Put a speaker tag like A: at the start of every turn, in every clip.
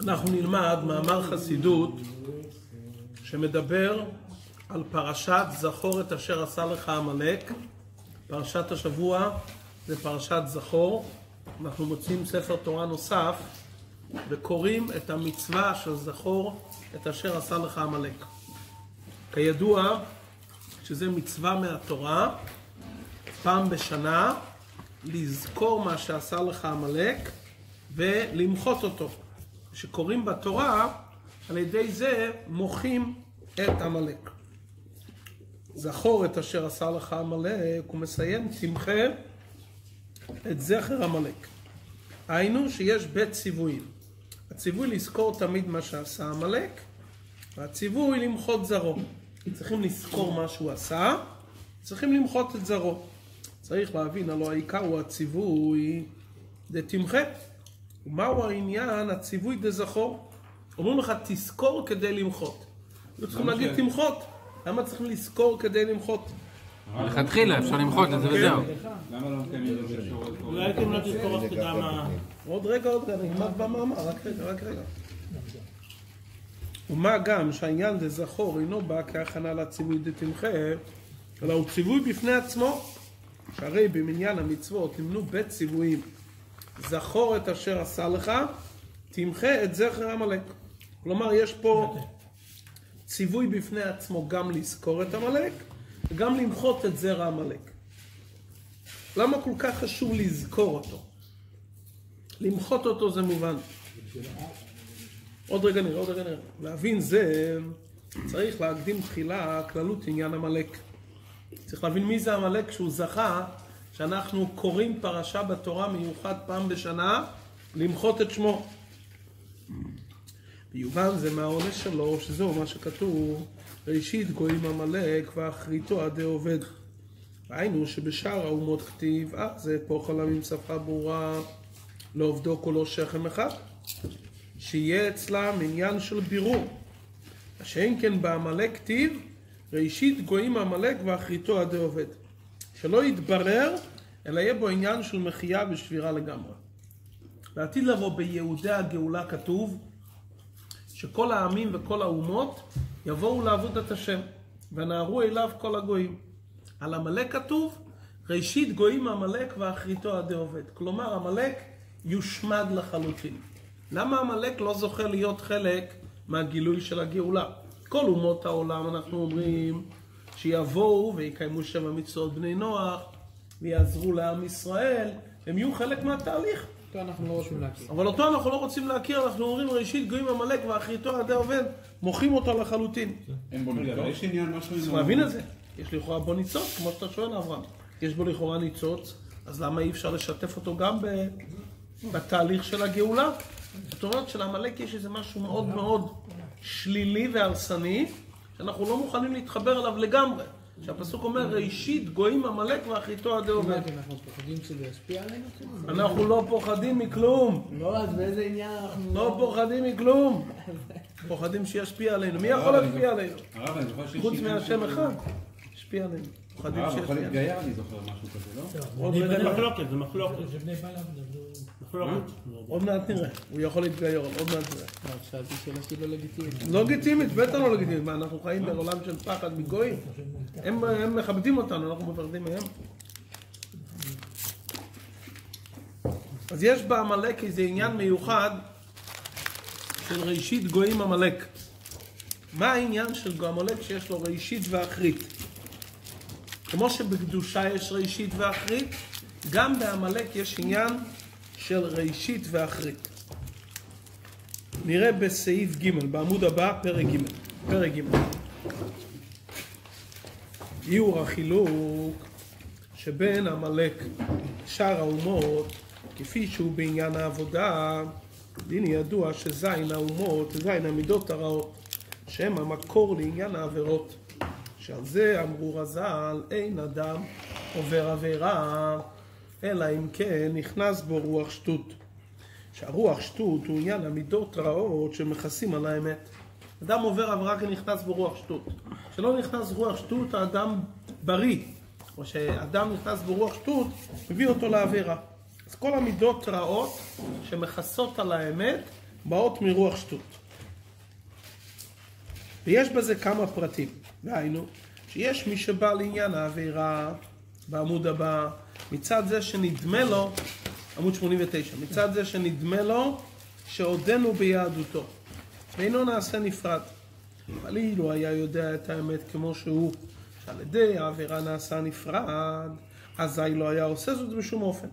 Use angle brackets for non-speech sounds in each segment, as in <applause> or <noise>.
A: אנחנו נלמד מאמר חסידות שמדבר על פרשת זכור את אשר עשה לך עמלק. פרשת השבוע זה פרשת זכור. אנחנו מוצאים ספר תורה נוסף וקוראים את המצווה של זכור את אשר עשה לך עמלק. כידוע שזה מצווה מהתורה, פעם בשנה לזכור מה שעשה לך עמלק ולמחות אותו. שקוראים בתורה, על ידי זה מוחים את עמלק. זכור את אשר עשה לך עמלק, הוא מסיים, תמחה את זכר עמלק. היינו שיש בית ציוויים. הציווי לזכור תמיד מה שעשה עמלק, והציווי למחות זרו. צריכים לזכור מה שהוא עשה, צריכים למחות את זרו. צריך להבין, הלוא העיקר הוא הציווי דתמחה. ומהו העניין הציווי דזכור? אומרים לך תזכור כדי למחות. לא צריכים להגיד תמחות, למה צריכים לזכור כדי למחות?
B: מלכתחילה אפשר למחות את זה וזהו.
C: למה לא מקיימים את זה?
D: אולי לא תזכור.
A: עוד רגע, עוד רגע, נלמד במאמר, רק רגע, רק רגע. ומה גם שהעניין דזכור אינו בא כהכנה לציווי דתמחה, אלא הוא ציווי בפני עצמו. שהרי במניין המצוות נמנו בית ציוויים. זכור את אשר עשה לך, תמחה את זכר עמלק. כלומר, יש פה ציווי בפני עצמו גם לזכור את עמלק, וגם למחות את זרע עמלק. למה כל כך חשוב לזכור אותו? למחות אותו זה מובן. עוד רגע נראה, עוד רגע נראה. להבין זה, צריך להקדים תחילה כללות עניין עמלק. צריך להבין מי זה עמלק שהוא זכה שאנחנו קוראים פרשה בתורה מיוחד פעם בשנה למחות את שמו. ויובן זה מהעונש שלו, שזהו מה שכתוב, ראשית גויים עמלק ואחריתו עדי עובד. היינו שבשאר האומות כתיב, אה, זה פה חלם עם שפה ברורה, לעובדו כולו שכם אחד. שיהיה אצלם עניין של בירור. שאין כן בעמלק כתיב, ראשית גויים עמלק ואחריתו עדי עובד. שלא יתברר, אלא יהיה בו עניין של מחייה ושבירה לגמרי. לעתיד לבוא ביהודי הגאולה כתוב שכל העמים וכל האומות יבואו לעבוד את השם ונערו אליו כל הגויים. על עמלק כתוב ראשית גויים עמלק ואחריתו עדי עובד. כלומר עמלק יושמד לחלוטין. למה עמלק לא זוכה להיות חלק מהגילוי של הגאולה? כל אומות העולם אנחנו אומרים שיבואו ויקיימו שבע מצוות בני נוח ויעזרו לעם ישראל, הם יהיו חלק מהתהליך.
D: אותו אנחנו לא רוצים להכיר.
A: אבל אותו אנחנו לא רוצים להכיר, אנחנו אומרים ראשית גויים עמלק ואחריתו עדי עובד, מוחים אותו לחלוטין.
C: אין בו מידות. יש עניין משהו.
A: צריך להבין את זה. יש לכאורה בו ניצוץ, כמו שאתה שואל אברהם. יש בו לכאורה ניצוץ, אז למה אי אפשר לשתף אותו גם ב... בתהליך של הגאולה? זאת אומרת שלעמלק יש איזה משהו מאוד מאוד שלילי והרסני, שאנחנו לא מוכנים להתחבר אליו לגמרי. שהפסוק אומר, ראשית גויים עמלק ואחריתו עדי עובד.
D: אנחנו פוחדים שזה ישפיע עלינו?
A: אנחנו לא פוחדים מכלום.
D: לא, אז באיזה עניין אנחנו...
A: לא פוחדים מכלום. פוחדים שישפיע עלינו. מי יכול להשפיע עלינו? חוץ מהשם אחד. השפיע עלינו. פוחדים
C: הרב, יכול
A: שישפיע עלינו.
C: להתגייר, אני זוכר משהו כזה, לא?
A: עוד
D: זה. מחלוקת, זה מחלוקת.
E: בלם,
D: מחלוקת.
A: עוד מעט נראה. הוא יכול להתגייר, עוד מעט נראה.
D: לא, שאלתי שאלה שהיא לא לגיטימית.
A: לא לגיטימית, בטח לא לגיטימית. מה, אנחנו חיים בעולם של פחד מגויים? הם הם מכבדים אותנו, אנחנו מפחדים מהם. אז יש בעמלק איזה עניין מיוחד של ראשית גויים עמלק. מה העניין של עמלק שיש לו ראשית ואחרית? כמו שבקדושה יש ראשית ואחרית, גם בעמלק יש עניין של ראשית ואחרית. נראה בסעיף ג' בעמוד הבא, פרק ג', פרק ג'. איור החילוק שבין עמלק שאר האומות, כפי שהוא בעניין העבודה, דין ידוע שזין האומות, זין המידות הרעות, שהם המקור לעניין העבירות. שעל זה אמרו רז"ל, אין אדם עובר עבירה, אלא אם כן נכנס בו רוח שטות. שהרוח שטות הוא עניין המידות רעות שמכסים על האמת. אדם עובר עבירה כי נכנס בו רוח שטות. כשלא נכנס רוח שטות, האדם בריא. או שאדם נכנס ברוח שטות, מביא אותו לעבירה. אז כל המידות רעות שמכסות על האמת, באות מרוח שטות. ויש בזה כמה פרטים, דהיינו, שיש מי שבא לעניין העבירה בעמוד הבא, מצד זה שנדמה לו, עמוד 89, מצד זה שנדמה לו שעודנו ביהדותו, ואינו נעשה נפרד. אבל אילו היה יודע את האמת כמו שהוא, שעל ידי העבירה נעשה נפרד, אזי לא היה עושה זאת בשום אופן.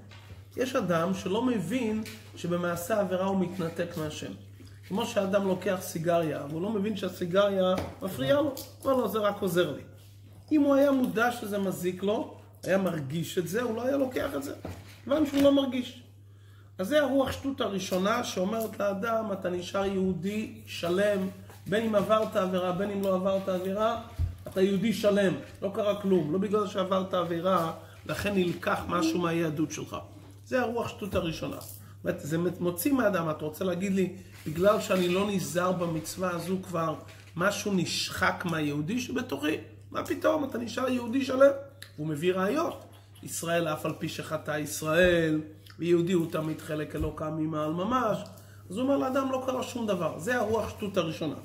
A: יש אדם שלא מבין שבמעשה העבירה הוא מתנתק מהשם. כמו שאדם לוקח סיגריה, והוא לא מבין שהסיגריה מפריעה לו, הוא אומר לו, זה רק עוזר לי. אם הוא היה מודע שזה מזיק לו, היה מרגיש את זה, הוא לא היה לוקח את זה. כיוון שהוא לא מרגיש. אז זה הרוח שטות הראשונה שאומרת לאדם, אתה נשאר יהודי שלם, בין אם עברת עבירה, בין אם לא עברת עבירה, אתה יהודי שלם, לא קרה כלום. לא בגלל שעברת עבירה, לכן נלקח משהו מהיהדות שלך. זה הרוח שטות הראשונה. זאת אומרת, זה מוציא מהאדם, אתה רוצה להגיד לי, בגלל שאני לא נזהר במצווה הזו כבר, משהו נשחק מהיהודי שבתוכי? מה פתאום, אתה נשאר יהודי שלם. הוא מביא ראיות. ישראל אף על פי שחטא ישראל, ויהודי הוא תמיד חלק אלוקם ממעל ממש. אז הוא אומר לאדם, לא קרה שום דבר. זה הרוח שטות הראשונה.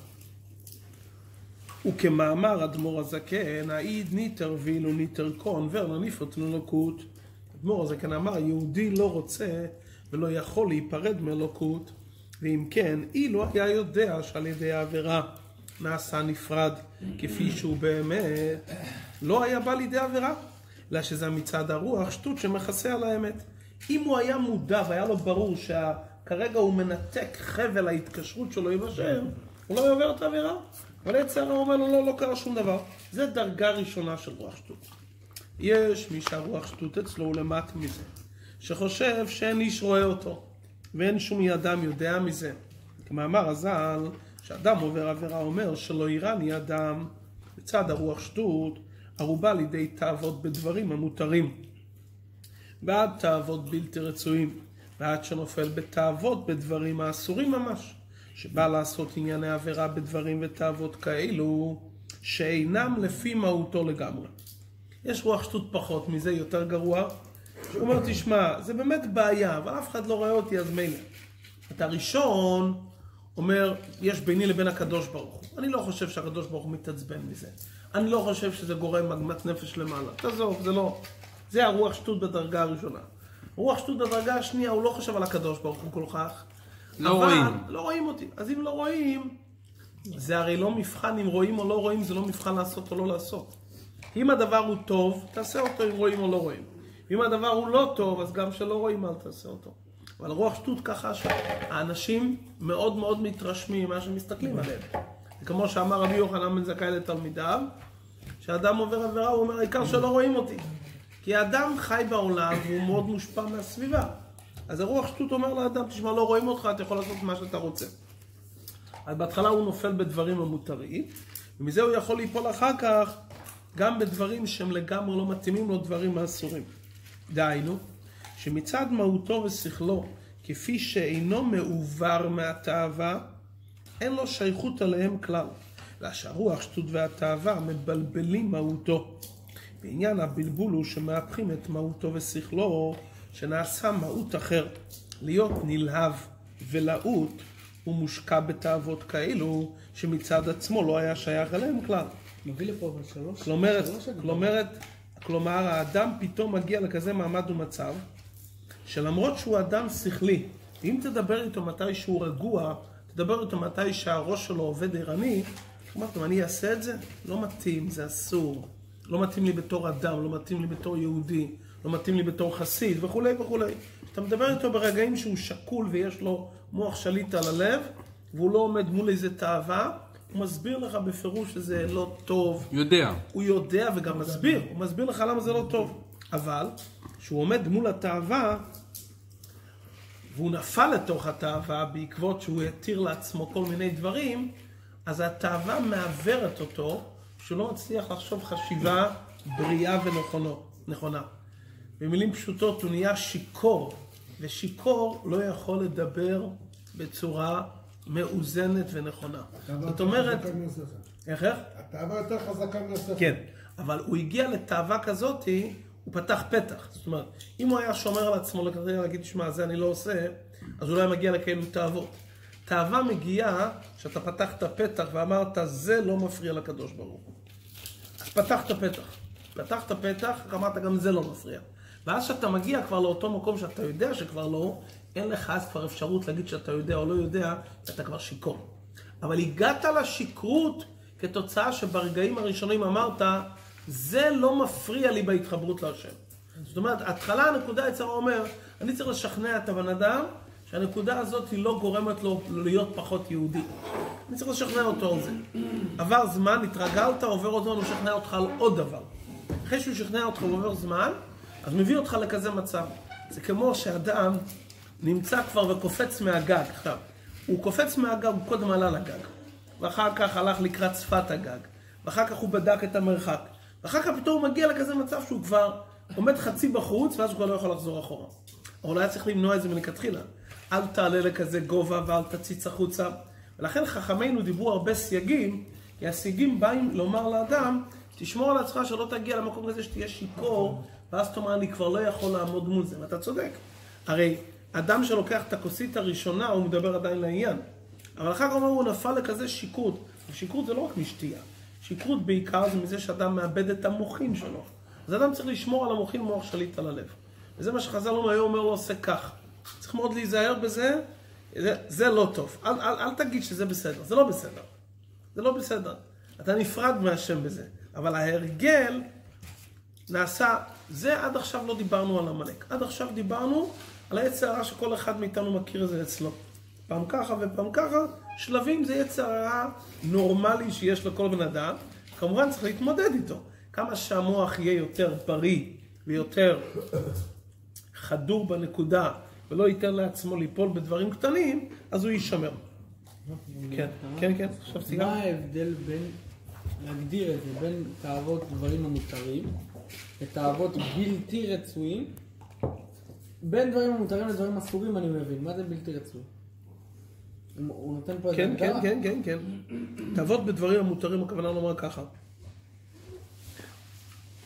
A: וכמאמר אדמו"ר הזקן, העיד ניטר ואילו ניטר קון, ורנה ניפות אלוקות. אדמו"ר הזקן אמר, יהודי לא רוצה ולא יכול להיפרד מאלוקות, ואם כן, אילו היה יודע שעל ידי העבירה נעשה נפרד, כפי שהוא באמת לא היה בא לידי עבירה, אלא שזה מצד הרוח שטות שמכסה על האמת. אם הוא היה מודע והיה לו ברור שכרגע הוא מנתק חבל ההתקשרות שלו עם השם, הוא לא עובר את העבירה. אבל יצר אומר לו, לא, לא קרה שום דבר. זה דרגה ראשונה של רוח שטות. יש מי שהרוח שטות אצלו הוא למטה מזה, שחושב שאין איש רואה אותו, ואין שום אדם יודע מזה. כמאמר הז"ל, שאדם עובר עבירה אומר שלא יראני אדם, בצד הרוח שטות, ערובה לידי תאוות בדברים המותרים. ועד תאוות בלתי רצויים, ועד שנופל בתאוות בדברים האסורים ממש, שבא לעשות ענייני עבירה בדברים ותאוות כאלו, שאינם לפי מהותו לגמרי. יש רוח שטות פחות מזה, יותר גרוע. הוא אומר, תשמע, זה באמת בעיה, אבל אף אחד לא רואה אותי, אז מילא. אתה ראשון אומר, יש ביני לבין הקדוש ברוך הוא. אני לא חושב שהקדוש ברוך הוא מתעצבן מזה. אני לא חושב שזה גורם מגמת נפש למעלה. תעזוב, זה לא... זה הרוח שטות בדרגה הראשונה. רוח שטות בדרגה השנייה, הוא לא חושב על הקדוש ברוך הוא כל כך.
B: לא
A: אבל
B: רואים.
A: לא רואים אותי. אז אם לא רואים, זה הרי לא מבחן אם רואים או לא רואים, זה לא מבחן לעשות או לא לעשות. אם הדבר הוא טוב, תעשה אותו אם רואים או לא רואים. אם הדבר הוא לא טוב, אז גם שלא רואים, אל תעשה אותו. אבל רוח שטות ככה שהאנשים מאוד מאוד מתרשמים ממה שמסתכלים עליהם. כמו שאמר רבי יוחנן בן זכאי לתלמידיו, שאדם עובר עבירה, הוא אומר, העיקר שלא רואים אותי. כי האדם חי בעולם והוא מאוד מושפע מהסביבה. אז הרוח שטות אומר לאדם, תשמע, לא רואים אותך, אתה יכול לעשות מה שאתה רוצה. אז בהתחלה הוא נופל בדברים המותרים, ומזה הוא יכול ליפול אחר כך גם בדברים שהם לגמרי לא מתאימים לו, דברים האסורים. דהיינו, שמצד מהותו ושכלו, כפי שאינו מעובר מהתאווה, אין לו שייכות עליהם כלל. אלא שהרוח, שטות והתאווה מבלבלים מהותו. בעניין הבלבול הוא שמהפכים את מהותו ושכלו, שנעשה מהות אחר. להיות נלהב ולהוט הוא מושקע בתאוות כאלו, שמצד עצמו לא היה שייך אליהם כלל.
D: מביא לפה אבל שלוש.
A: כלומר,
D: שלוש הגדרות.
A: כלומר, האדם פתאום מגיע לכזה מעמד ומצב, שלמרות שהוא אדם שכלי, אם תדבר איתו מתי שהוא רגוע, תדבר איתו מתי שהראש שלו עובד ערני, אמרת לו, אני אעשה את זה? לא מתאים, זה אסור. לא מתאים לי בתור אדם, לא מתאים לי בתור יהודי, לא מתאים לי בתור חסיד וכולי וכולי. אתה מדבר איתו ברגעים שהוא שקול ויש לו מוח שליט על הלב, והוא לא עומד מול איזה תאווה, הוא מסביר לך בפירוש שזה לא טוב,
B: יודע.
A: הוא יודע וגם מסביר, הוא מסביר לך למה זה לא טוב. אבל, כשהוא עומד מול התאווה, והוא נפל לתוך התאווה בעקבות שהוא התיר לעצמו כל מיני דברים, אז התאווה מעוורת אותו, שהוא לא מצליח לחשוב חשיבה בריאה ונכונה. במילים פשוטות, הוא נהיה שיכור, ושיכור לא יכול לדבר בצורה מאוזנת ונכונה. זאת אומרת, איך איך?
E: התאווה יותר חזקה מהשכל.
A: כן, אבל הוא הגיע לתאווה כזאתי, הוא פתח פתח. זאת אומרת, אם הוא היה שומר על עצמו לכדי להגיד, שמע, זה אני לא עושה, אז הוא לא מגיע לכאלו תאוות. תאווה מגיעה כשאתה פתחת פתח ואמרת, זה לא מפריע לקדוש ברוך הוא. אז פתחת פתח. פתחת פתח, אמרת גם זה לא מפריע. ואז כשאתה מגיע כבר לאותו מקום שאתה יודע שכבר לא, אין לך אז כבר אפשרות להגיד שאתה יודע או לא יודע, אתה כבר שיכור. אבל הגעת לשכרות כתוצאה שברגעים הראשונים אמרת, זה לא מפריע לי בהתחברות להשם. זאת אומרת, התחלה הנקודה יצר אומר, אני צריך לשכנע את הבן אדם שהנקודה הזאת היא לא גורמת לו להיות פחות יהודי. אני צריך לשכנע אותו על זה. עבר זמן, התרגלת, עובר עוד זמן, הוא משכנע אותך על עוד דבר. אחרי שהוא שכנע אותך ועובר זמן, אז מביא אותך לכזה מצב. זה כמו שאדם נמצא כבר וקופץ מהגג. עכשיו, הוא קופץ מהגג, הוא קודם עלה לגג. ואחר כך הלך לקראת שפת הגג. ואחר כך הוא בדק את המרחק. ואחר כך פתאום הוא מגיע לכזה מצב שהוא כבר עומד חצי בחוץ, ואז הוא כבר לא יכול לחזור אחורה. אבל היה צריך למנוע את זה מלכתחילה. אל תעלה לכזה גובה ואל תציץ החוצה. ולכן חכמינו דיברו הרבה סייגים, כי הסייגים באים לומר לאדם, תשמור על עצמך שלא תגיע למקום כזה שתהיה שיכור, ואז תאמר, אני כבר לא יכול לעמוד מול זה. ואתה צודק. הרי אדם שלוקח את הכוסית הראשונה, הוא מדבר עדיין לעניין. אבל אחר כך הוא אומר, הוא נפל לכזה שכרות. ושכרות זה לא רק משתייה. שכרות בעיקר זה מזה שאדם מאבד את המוחין שלו. אז אדם צריך לשמור על המוחין מוח שליט על הלב. וזה מה שחז"ל אומר, היה אומר לו, עושה כך. צריך מאוד להיזהר בזה, זה, זה לא טוב. אל, אל, אל תגיד שזה בסדר, זה לא בסדר. זה לא בסדר. אתה נפרד מהשם בזה. אבל ההרגל נעשה, זה עד עכשיו לא דיברנו על עמלק. עד עכשיו דיברנו על היצר הרע שכל אחד מאיתנו מכיר את זה אצלו. פעם ככה ופעם ככה, שלבים זה יצר הרע נורמלי שיש לכל בן אדם. כמובן צריך להתמודד איתו. כמה שהמוח יהיה יותר בריא ויותר חדור בנקודה ולא ייתן לעצמו ליפול בדברים קטנים, אז הוא יישמר. כן, כן, כן, עכשיו סיימת.
D: מה ההבדל בין, להגדיר את זה, בין תאוות דברים המותרים לתאוות בלתי רצויים? בין דברים המותרים לדברים אסורים אני מבין, מה זה בלתי רצוי? הוא- נותן פה איזה
A: כן, כן? כן, כן, כן. תעבוד בדברים המותרים, הכוונה לומר ככה.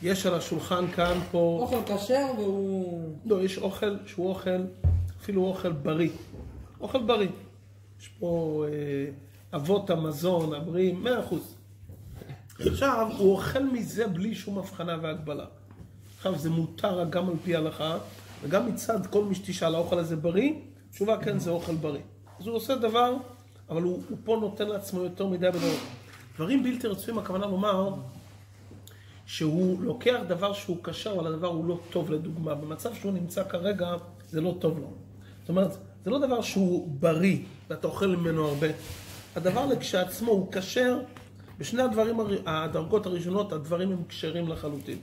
A: יש על השולחן כאן פה,
D: אוכל כשר והוא...
A: לא, יש אוכל שהוא אוכל, אפילו אוכל בריא. אוכל בריא. יש פה אה, אבות המזון, הבריאים, מאה אחוז. עכשיו, הוא אוכל מזה בלי שום הבחנה והגבלה. עכשיו, זה מותר גם על פי ההלכה, וגם מצד כל מי שתשאל, האוכל הזה בריא? תשובה, כן, זה אוכל בריא. אז הוא עושה דבר, אבל הוא, הוא פה נותן לעצמו יותר מדי בדברים. דברים בלתי רצויים, הכוונה לומר, שהוא לוקח דבר שהוא כשר, אבל הדבר הוא לא טוב לדוגמה. במצב שהוא נמצא כרגע, זה לא טוב לו. זאת אומרת, זה לא דבר שהוא בריא, ואתה אוכל ממנו הרבה. הדבר לכשעצמו הוא כשר, בשני הדברים, הדרגות הראשונות, הדברים הם כשרים לחלוטין.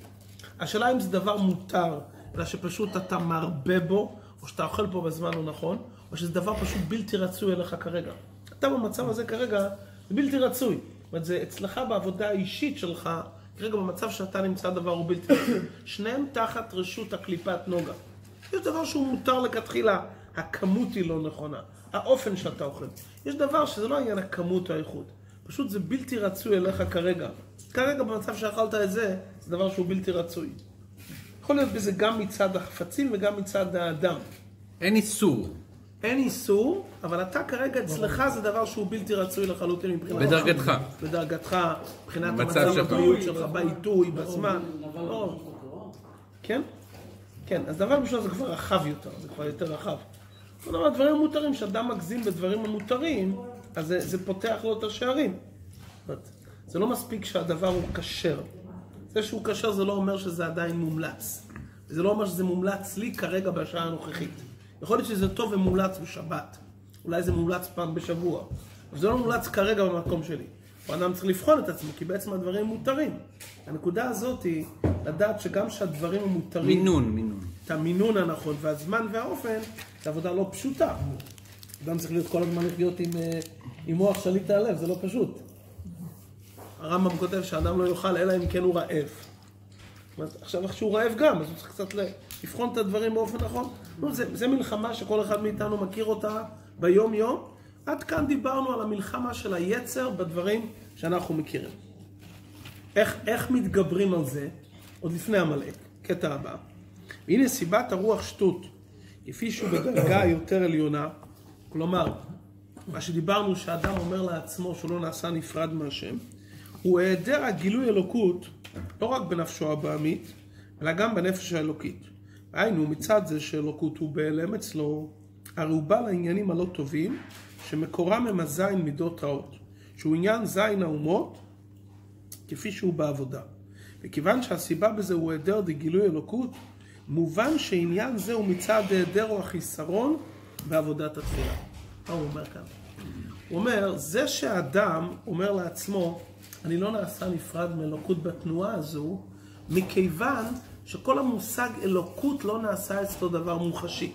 A: השאלה אם זה דבר מותר, אלא שפשוט אתה מרבה בו, או שאתה אוכל פה בזמן לא נכון, או שזה דבר פשוט בלתי רצוי אליך כרגע. אתה במצב הזה כרגע, זה בלתי רצוי. זאת אומרת, זה אצלך בעבודה האישית שלך, כרגע במצב שאתה נמצא הדבר הוא בלתי רצוי. שניהם תחת רשות הקליפת נוגה. יש דבר שהוא מותר לכתחילה, הכמות היא לא נכונה, האופן שאתה אוכל. יש דבר שזה לא עניין הכמות או האיכות, פשוט זה בלתי רצוי אליך כרגע. כרגע במצב שאכלת את זה, זה דבר שהוא בלתי רצוי. יכול להיות בזה גם מצד החפצים וגם מצד האדם.
B: אין איסור.
A: אין איסור, אבל אתה כרגע אצלך זה דבר שהוא בלתי רצוי לחלוטין מבחינת...
B: בדרגתך.
A: בדרגתך, מבחינת המצב. הבריאות שלך, בעיתוי, בזמן. לא. כן? כן, אז דבר ראשון זה כבר רחב יותר, זה כבר יותר רחב. זאת אומרת, דברים מותרים, כשאדם מגזים בדברים המותרים, אז זה, זה פותח לו את השערים. זאת אומרת, זה לא מספיק שהדבר הוא כשר. זה שהוא כשר זה לא אומר שזה עדיין מומלץ. זה לא אומר שזה מומלץ לי כרגע בשעה הנוכחית. יכול להיות שזה טוב ומומלץ בשבת. אולי זה מומלץ פעם בשבוע. אבל זה לא מומלץ כרגע במקום שלי. האדם צריך לבחון את עצמו, כי בעצם הדברים מותרים. הנקודה הזאת היא לדעת שגם שהדברים המותרים...
B: מינון, מינון.
A: את המינון הנכון והזמן והאופן, זו עבודה לא פשוטה. אדם צריך להיות כל הזמן לחיות עם, אה, עם מוח שליט על הלב, זה לא פשוט. הרמב"ם כותב שאדם לא יאכל אלא אם כן הוא רעב. עכשיו איך שהוא רעב גם, אז הוא צריך קצת לבחון את הדברים באופן נכון. נו, זה, זה מלחמה שכל אחד מאיתנו מכיר אותה ביום יום. עד כאן דיברנו על המלחמה של היצר בדברים שאנחנו מכירים. איך, איך מתגברים על זה? עוד לפני עמלק, קטע הבא. והנה סיבת הרוח שטות, כפי שהוא בדרגה יותר עליונה, כלומר, מה שדיברנו שאדם אומר לעצמו שהוא לא נעשה נפרד מהשם, הוא היעדר הגילוי אלוקות לא רק בנפשו הבעמית, אלא גם בנפש האלוקית. היינו, מצד זה שאלוקות הוא בהלם אצלו, הרי הוא בא לעניינים הלא טובים, שמקורם הם הזין מידות רעות, שהוא עניין זין האומות, כפי שהוא בעבודה. וכיוון שהסיבה בזה הוא היעדר דגילוי אלוקות, מובן שעניין זה הוא מצד היעדר או החיסרון בעבודת התפילה. מה הוא אומר כאן? הוא אומר, זה שאדם אומר לעצמו, אני לא נעשה נפרד מאלוקות בתנועה הזו, מכיוון שכל המושג אלוקות לא נעשה אצלו דבר מוחשי.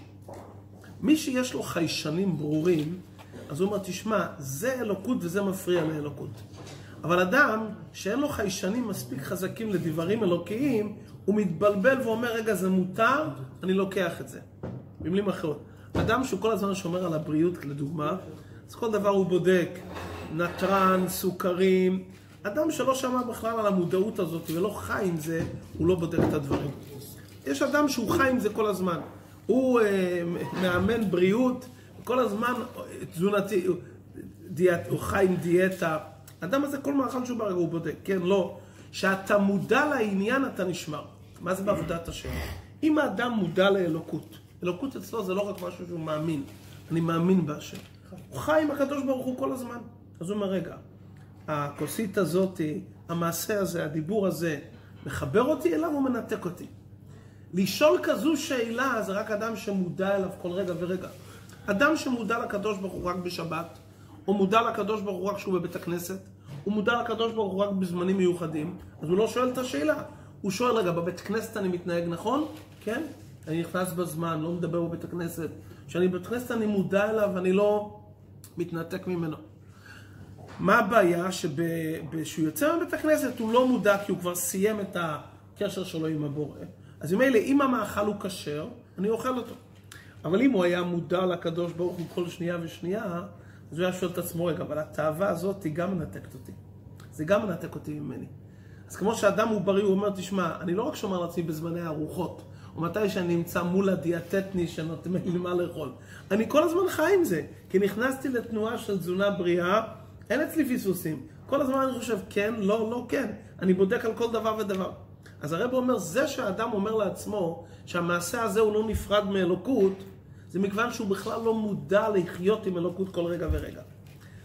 A: מי שיש לו חיישנים ברורים, אז הוא אומר, תשמע, זה אלוקות וזה מפריע לאלוקות. אבל אדם שאין לו חיישנים מספיק חזקים לדברים אלוקיים, הוא מתבלבל ואומר, רגע, זה מותר, אני לוקח את זה. במילים אחרות. אדם שהוא כל הזמן שומר על הבריאות, לדוגמה, אז כל דבר הוא בודק, נתרן, סוכרים. אדם שלא שמע בכלל על המודעות הזאת ולא חי עם זה, הוא לא בודק את הדברים. יש אדם שהוא חי עם זה כל הזמן. הוא אה, מאמן בריאות, כל הזמן אה, תזונתי, דיאט, הוא חי עם דיאטה. אדם הזה, כל מאכל שהוא ברגע הוא בודק, כן, לא. שאתה מודע לעניין, אתה נשמר. מה זה בעבודת השם? אם האדם מודע לאלוקות, אלוקות אצלו זה לא רק משהו שהוא מאמין, אני מאמין בהשם. הוא חי עם הקדוש ברוך הוא כל הזמן. אז הוא אומר, רגע, הכוסית הזאת, המעשה הזה, הדיבור הזה, מחבר אותי אליו או מנתק אותי? לשאול כזו שאלה זה רק אדם שמודע אליו כל רגע ורגע. אדם שמודע לקדוש ברוך הוא רק בשבת, או מודע לקדוש ברוך הוא רק כשהוא בבית הכנסת, הוא מודע לקדוש ברוך הוא רק בזמנים מיוחדים, אז הוא לא שואל את השאלה. הוא שואל, רגע, בבית כנסת אני מתנהג נכון? כן? אני נכנס בזמן, לא מדבר בבית הכנסת. כשאני בבית כנסת אני מודע אליו, אני לא מתנתק ממנו. מה הבעיה? שכשהוא יוצא מבית הכנסת הוא לא מודע כי הוא כבר סיים את הקשר שלו עם הבורא. אז ממילא, אם המאכל הוא כשר, אני אוכל אותו. אבל אם הוא היה מודע לקדוש ברוך הוא כל שנייה ושנייה, אז הוא היה שואל את עצמו, רגע, אבל התאווה הזאת היא גם מנתקת אותי. זה גם מנתק אותי ממני. אז כמו שאדם הוא בריא, הוא אומר, תשמע, אני לא רק שומר לעצמי בזמני הארוחות, או מתי שאני נמצא מול הדיאטטני שנותן לי מה לאכול. אני כל הזמן חי עם זה, כי נכנסתי לתנועה של תזונה בריאה, אין אצלי פיסוסים. כל הזמן אני חושב, כן, לא, לא, כן. אני בודק על כל דבר ודבר. אז הרב אומר, זה שהאדם אומר לעצמו שהמעשה הזה הוא לא נפרד מאלוקות, זה מכיוון שהוא בכלל לא מודע לחיות עם אלוקות כל רגע ורגע.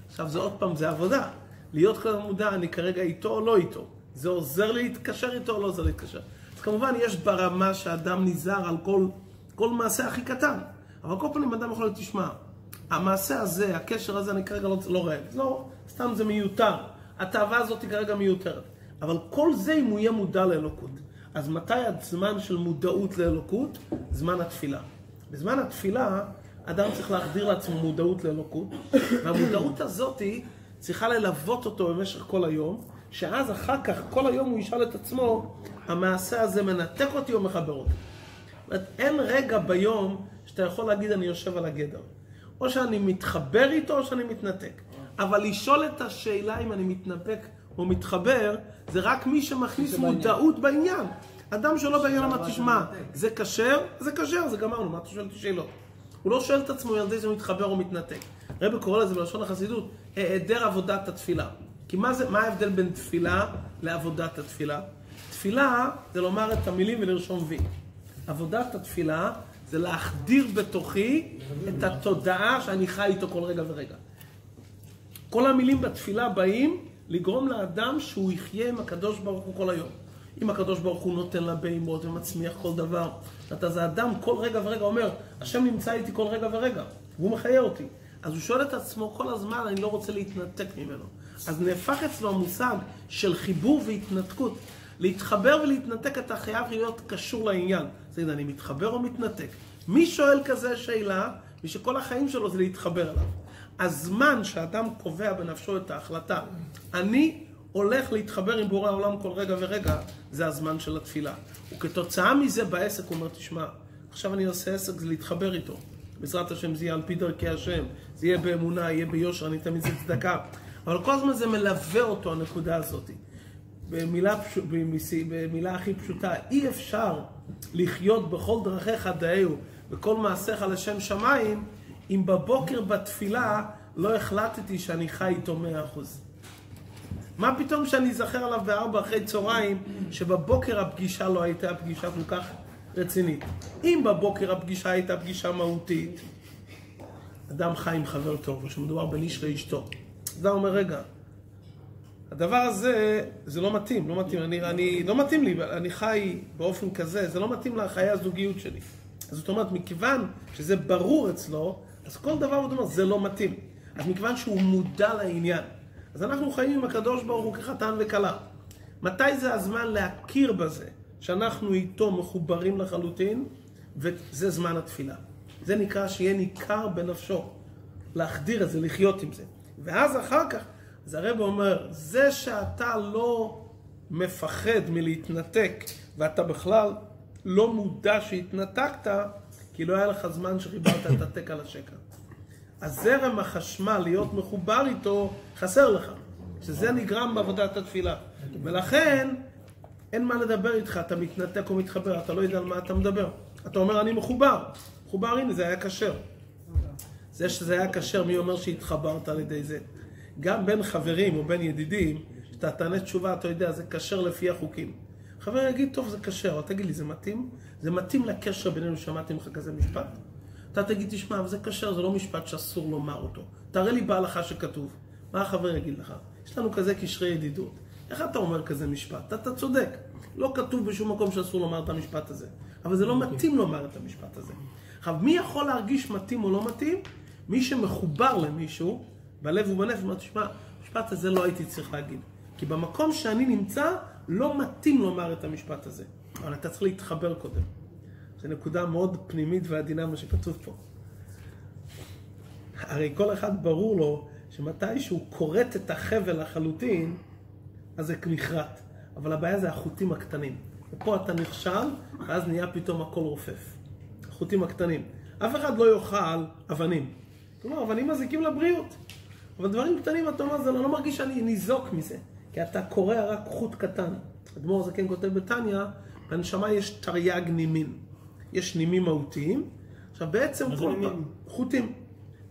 A: עכשיו זה עוד פעם, זה עבודה. להיות כזה מודע, אני כרגע איתו או לא איתו. זה עוזר לי להתקשר איתו או לא עוזר להתקשר. אז כמובן יש ברמה שאדם נזהר על כל, כל מעשה הכי קטן. אבל כל פעם אדם יכול להיות, תשמע, המעשה הזה, הקשר הזה, אני כרגע לא, לא רעב. לא, סתם זה מיותר. התאווה הזאת היא כרגע מיותרת. אבל כל זה אם הוא יהיה מודע לאלוקות. אז מתי הזמן של מודעות לאלוקות? זמן התפילה. בזמן התפילה, אדם צריך להחדיר לעצמו מודעות לאלוקות, והמודעות הזאת צריכה ללוות אותו במשך כל היום, שאז אחר כך, כל היום הוא ישאל את עצמו, המעשה הזה מנתק אותי או מחבר אותי? זאת אומרת, אין רגע ביום שאתה יכול להגיד אני יושב על הגדר. או שאני מתחבר איתו או שאני מתנתק. אבל לשאול את השאלה אם אני מתנפק או מתחבר, זה רק מי שמכניס מודעות בעניין. אדם שלא בעניין אמר, תשמע, זה כשר? זה כשר, זה גמרנו, מה אתה שואל אותי שאלות? הוא לא שואל את עצמו ילדי זה מתחבר או מתנתק. רבי קורא לזה בלשון החסידות, היעדר עבודת התפילה. כי מה, זה, מה ההבדל בין תפילה לעבודת התפילה? תפילה זה לומר את המילים ולרשום וי. עבודת התפילה זה להחדיר בתוכי את התודעה שאני חי איתו כל רגע ורגע. כל המילים בתפילה באים לגרום לאדם שהוא יחיה עם הקדוש ברוך הוא כל היום. אם הקדוש ברוך הוא נותן לבהמות ומצמיח כל דבר, אתה זה אדם כל רגע ורגע אומר, השם נמצא איתי כל רגע ורגע, והוא מחיה אותי. אז הוא שואל את עצמו כל הזמן, אני לא רוצה להתנתק ממנו. אז נהפך אצלו המושג של חיבור והתנתקות. להתחבר ולהתנתק אתה חייב להיות קשור לעניין. זה אני מתחבר או מתנתק? מי שואל כזה שאלה? מי שכל החיים שלו זה להתחבר אליו. הזמן שאדם קובע בנפשו את ההחלטה, אני הולך להתחבר עם בורא העולם כל רגע ורגע, זה הזמן של התפילה. וכתוצאה מזה בעסק הוא אומר, תשמע, עכשיו אני עושה עסק, זה להתחבר איתו. בעזרת השם זה יהיה על פי דרכי השם, זה יהיה באמונה, יהיה ביושר, אני אתן מזה צדקה. אבל כל הזמן זה מלווה אותו, הנקודה הזאת. במילה. במילה הכי פשוטה, אי אפשר לחיות בכל דרכיך דאהו, וכל מעשיך לשם שמיים, אם בבוקר בתפילה לא החלטתי שאני חי איתו מאה אחוז. מה פתאום שאני אזכר עליו בארבע אחרי צהריים, שבבוקר הפגישה לא הייתה פגישה כל כך רצינית. אם בבוקר הפגישה הייתה פגישה מהותית, אדם חי עם חבר טוב, ושמדובר בין איש לאשתו. אדם אומר, רגע, הדבר הזה, זה לא מתאים, לא מתאים, אני, אני, לא מתאים לי, אני חי באופן כזה, זה לא מתאים לחיי הזוגיות שלי. אז זאת אומרת, מכיוון שזה ברור אצלו, אז כל דבר הוא אומר, זה לא מתאים. אז מכיוון שהוא מודע לעניין, אז אנחנו חיים עם הקדוש ברוך הוא כחתן וכלה. מתי זה הזמן להכיר בזה, שאנחנו איתו מחוברים לחלוטין, וזה זמן התפילה. זה נקרא שיהיה ניכר בנפשו, להחדיר את זה, לחיות עם זה. ואז אחר כך, אז הרב אומר, זה שאתה לא מפחד מלהתנתק, ואתה בכלל לא מודע שהתנתקת, כי לא היה לך זמן שחיברת את הטק על השקע. הזרם החשמל, להיות מחובר איתו, חסר לך. שזה נגרם בעבודת התפילה. ולכן, אין מה לדבר איתך, אתה מתנתק או מתחבר, אתה לא יודע על מה אתה מדבר. אתה אומר, אני מחובר. מחובר, הנה, זה היה כשר. זה שזה היה כשר, מי אומר שהתחברת על ידי זה? גם בין חברים או בין ידידים, כשאתה תענה תשובה, אתה יודע, זה כשר לפי החוקים. חבר יגיד, טוב, זה כשר, אבל תגיד לי, זה מתאים? זה מתאים לקשר בינינו, שמעתי ממך כזה משפט? אתה תגיד, תשמע, אבל זה כשר, זה לא משפט שאסור לומר אותו. תראה לי בהלכה שכתוב. מה החבר יגיד לך? יש לנו כזה קשרי ידידות. איך אתה אומר כזה משפט? אתה צודק. לא כתוב בשום מקום שאסור לומר את המשפט הזה. אבל זה לא מתאים לומר את המשפט הזה. עכשיו, מי יכול להרגיש מתאים או לא מתאים? מי שמחובר למישהו, בלב ובנפש, אומר, תשמע, המשפט הזה לא הייתי צריך להגיד. כי במקום שאני נמצא, לא מתאים לומר את המשפט הזה. אבל אתה צריך להתחבר קודם. זו נקודה מאוד פנימית ועדינה מה שכתוב פה. הרי כל אחד ברור לו שמתי שהוא כורת את החבל לחלוטין, אז זה נכרת. אבל הבעיה זה החוטים הקטנים. ופה אתה נכשל, ואז נהיה פתאום הכל רופף. החוטים הקטנים. אף אחד לא יאכל אבנים. כלומר, אבנים מזיקים לבריאות. אבל דברים קטנים, אתה אומר, זה לא, לא מרגיש שאני ניזוק מזה. כי אתה קורע רק חוט קטן. אדמו"ר זקן כותב בתניא, בנשמה יש תרי"ג נימים. יש נימים מהותיים. עכשיו בעצם כל פעם, חוטים.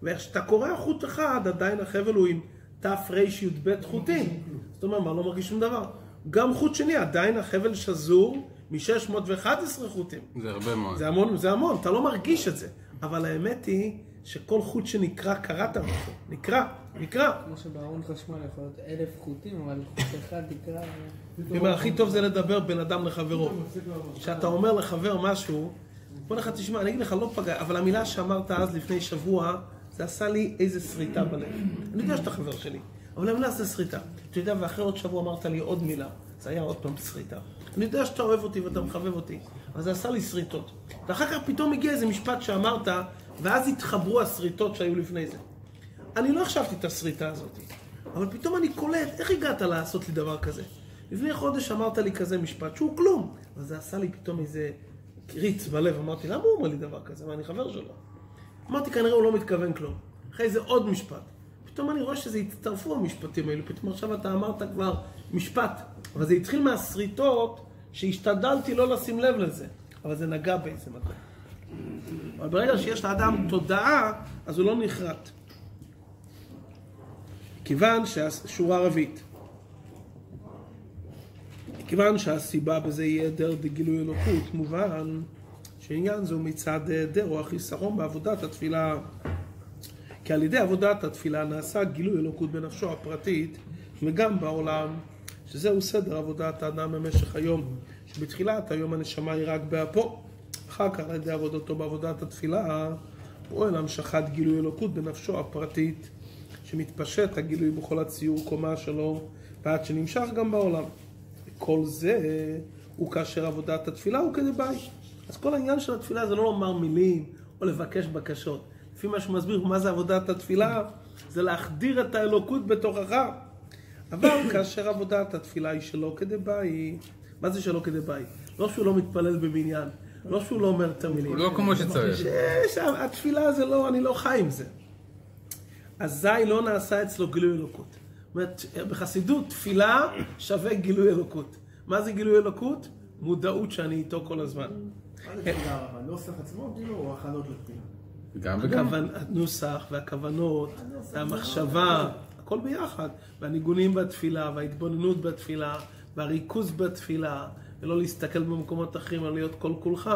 A: וכשאתה קורע חוט אחד, עדיין החבל הוא עם תרי"ב חוטים. זאת אומרת, מה, לא מרגיש שום דבר. גם חוט שני, עדיין החבל שזור מ-611 חוטים.
B: זה הרבה מאוד.
A: זה המון, זה המון, אתה לא מרגיש את זה. אבל האמת היא שכל חוט שנקרע, קראת משהו. נקרע, נקרע.
D: כמו שבארון חשמל יכול להיות אלף חוטים, אבל חוט אחד יקרא...
A: אם הכי טוב זה לדבר בין אדם לחברו. כשאתה אומר לחבר משהו, בוא לך תשמע, אני אגיד לך, לא פגע, אבל המילה שאמרת אז לפני שבוע, זה עשה לי איזה שריטה בלב. אני יודע שאתה חבר שלי, אבל המילה זה שריטה. אתה יודע, ואחרי עוד שבוע אמרת לי עוד מילה, זה היה עוד פעם שריטה. אני יודע שאתה אוהב אותי ואתה מחבב אותי, אבל זה עשה לי שריטות. ואחר כך פתאום הגיע איזה משפט שאמרת, ואז התחברו השריטות שהיו לפני זה. אני לא החשבתי את השריטה הזאת, אבל פתאום אני קולט, איך הגעת לעשות לי דבר כזה? לפני חודש אמרת לי כזה משפט שהוא כלום, אבל זה עשה לי פתאום איזה ריץ בלב, אמרתי, למה הוא אומר לי דבר כזה? מה, אני חבר שלו. אמרתי, כנראה הוא לא מתכוון כלום. אחרי זה עוד משפט. פתאום אני רואה שזה הצטרפו המשפטים האלו, פתאום עכשיו אתה אמרת כבר משפט. אבל זה התחיל מהשריטות שהשתדלתי לא לשים לב לזה, אבל זה נגע באיזה מקום. אבל ברגע שיש לאדם תודעה, אז הוא לא נחרט. כיוון שהשורה רביעית. כיוון שהסיבה בזה היא היעדר דגילוי אלוקות, מובן שעניין זו מצד היעדר או החיסרון בעבודת התפילה. כי על ידי עבודת התפילה נעשה גילוי אלוקות בנפשו הפרטית וגם בעולם, שזהו סדר עבודת האדם במשך היום, שבתחילת היום הנשמה היא רק באפו, אחר כך על ידי עבודתו בעבודת התפילה פועל המשכת גילוי אלוקות בנפשו הפרטית, שמתפשט הגילוי בכל הציור קומה שלו, ועד שנמשך גם בעולם. כל זה הוא כאשר עבודת התפילה הוא כדי בית. אז כל העניין של התפילה זה לא לומר מילים או לבקש בקשות. לפי מה שהוא מסביר מה זה עבודת התפילה, זה להחדיר את האלוקות בתוכך. אבל כאשר עבודת התפילה היא שלא כדי בית, מה זה שלא כדי בית? לא שהוא לא מתפלל במניין, לא שהוא לא אומר את המילים.
B: לא כמו שצריך.
A: התפילה זה לא, אני לא חי עם זה. אזי לא נעשה אצלו גילוי אלוקות. זאת אומרת, בחסידות תפילה שווה גילוי אלוקות. מה זה גילוי אלוקות? מודעות שאני איתו כל הזמן.
E: מה זה תפילה אבל? נוסח עצמו כאילו או הכנות לתפילה?
B: גם וגם.
A: הנוסח והכוונות והמחשבה, הכל ביחד. והניגונים בתפילה, וההתבוננות בתפילה, והריכוז בתפילה, ולא להסתכל במקומות אחרים, אלא להיות כל כולך.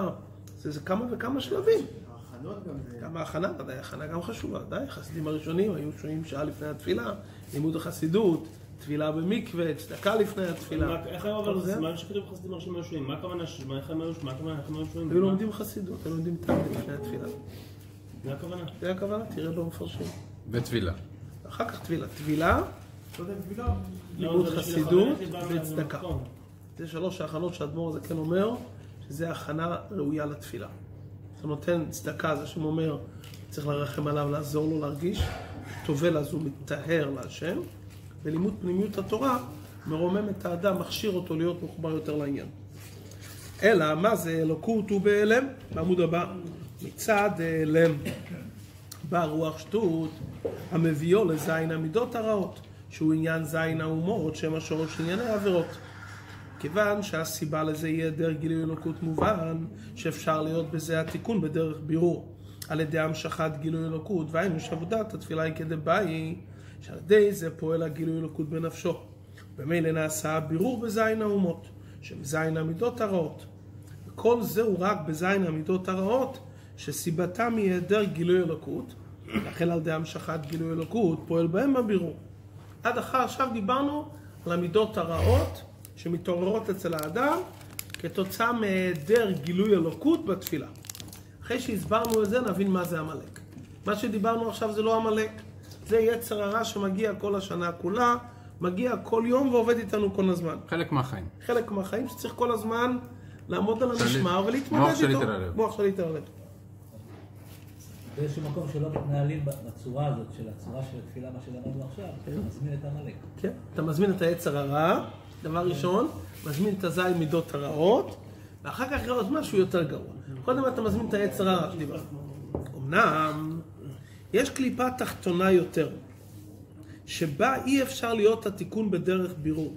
A: זה, זה כמה וכמה שלבים.
E: ההכנות גם זה...
A: גם ההכנה, ודאי, הכנה גם חשובה. ודאי, החסידים הראשונים היו שוהים שעה לפני התפילה, לימוד החסידות, טבילה במקווה, צדקה לפני התפילה.
F: איך היה אבל
A: זה.
F: זמן שכתוב חסידים הראשונים היו שוהים? מה הכוונה? איך הם היו מה היו שוהים?
A: היו
F: מה-
A: לומדים חסידות, היו לומדים תמיד לפני התפילה.
F: מה הכוונה?
A: זה הכוונה, תראה במפרשים.
B: וטבילה.
A: אחר כך טבילה. טבילה,
E: קודם תפילה.
A: לימוד
F: לא, זה
A: חסידות וצדקה. זה שלוש ההכנות שהאדמו"ר הזה כן אומר, שזה הכנה ראויה לתפילה. אתה נותן צדקה, זה שם אומר, צריך לרחם עליו, לעזור לו להרגיש, טובל אז הוא מטהר להשם, ולימוד פנימיות התורה מרומם את האדם, מכשיר אותו להיות מחובר יותר לעניין. אלא, מה זה אלוקות ובהלם? בעמוד הבא. מצד ההלם בא רוח שטות המביאו לזין המידות הרעות, שהוא עניין זין האומות, שם השורש ענייני העבירות. כיוון שהסיבה לזה היא היעדר גילוי אלוקות מובן, שאפשר להיות בזה התיקון בדרך בירור. על ידי המשכת גילוי אלוקות, והיינו שעבודת התפילה היא כדבעי, שעל ידי זה פועל הגילוי אלוקות בנפשו. במילא נעשה הבירור בזין האומות, שבזין המידות הרעות. וכל זה הוא רק בזין המידות הרעות, שסיבתם היא היעדר גילוי אלוקות, לכן על ידי המשכת גילוי אלוקות פועל בהם הבירור. עד אחר עכשיו דיברנו על המידות הרעות שמתעוררות אצל האדם כתוצאה מהיעדר גילוי אלוקות בתפילה. אחרי שהסברנו את זה נבין מה זה עמלק. מה שדיברנו עכשיו זה לא עמלק, זה יצר הרע שמגיע כל השנה כולה, מגיע כל יום ועובד איתנו כל הזמן.
B: חלק מהחיים.
A: חלק מהחיים שצריך כל הזמן לעמוד על. המשמר ולהתמודד
B: מוח
A: איתו.
B: שליט על הלב.
A: מוח שליט על הלב.
G: באיזשהו מקום שלא מתנהלים בצורה הזאת של הצורה של התפילה, מה שלמדנו עכשיו, מזמין את עמלק.
A: כן, אתה מזמין את היצר הרע, דבר ראשון, מזמין את הזין מידות הרעות, ואחר כך עוד משהו יותר גרוע. קודם אתה מזמין את היצר הרע שדיברנו. אמנם, יש קליפה תחתונה יותר, שבה אי אפשר להיות התיקון בדרך בירור,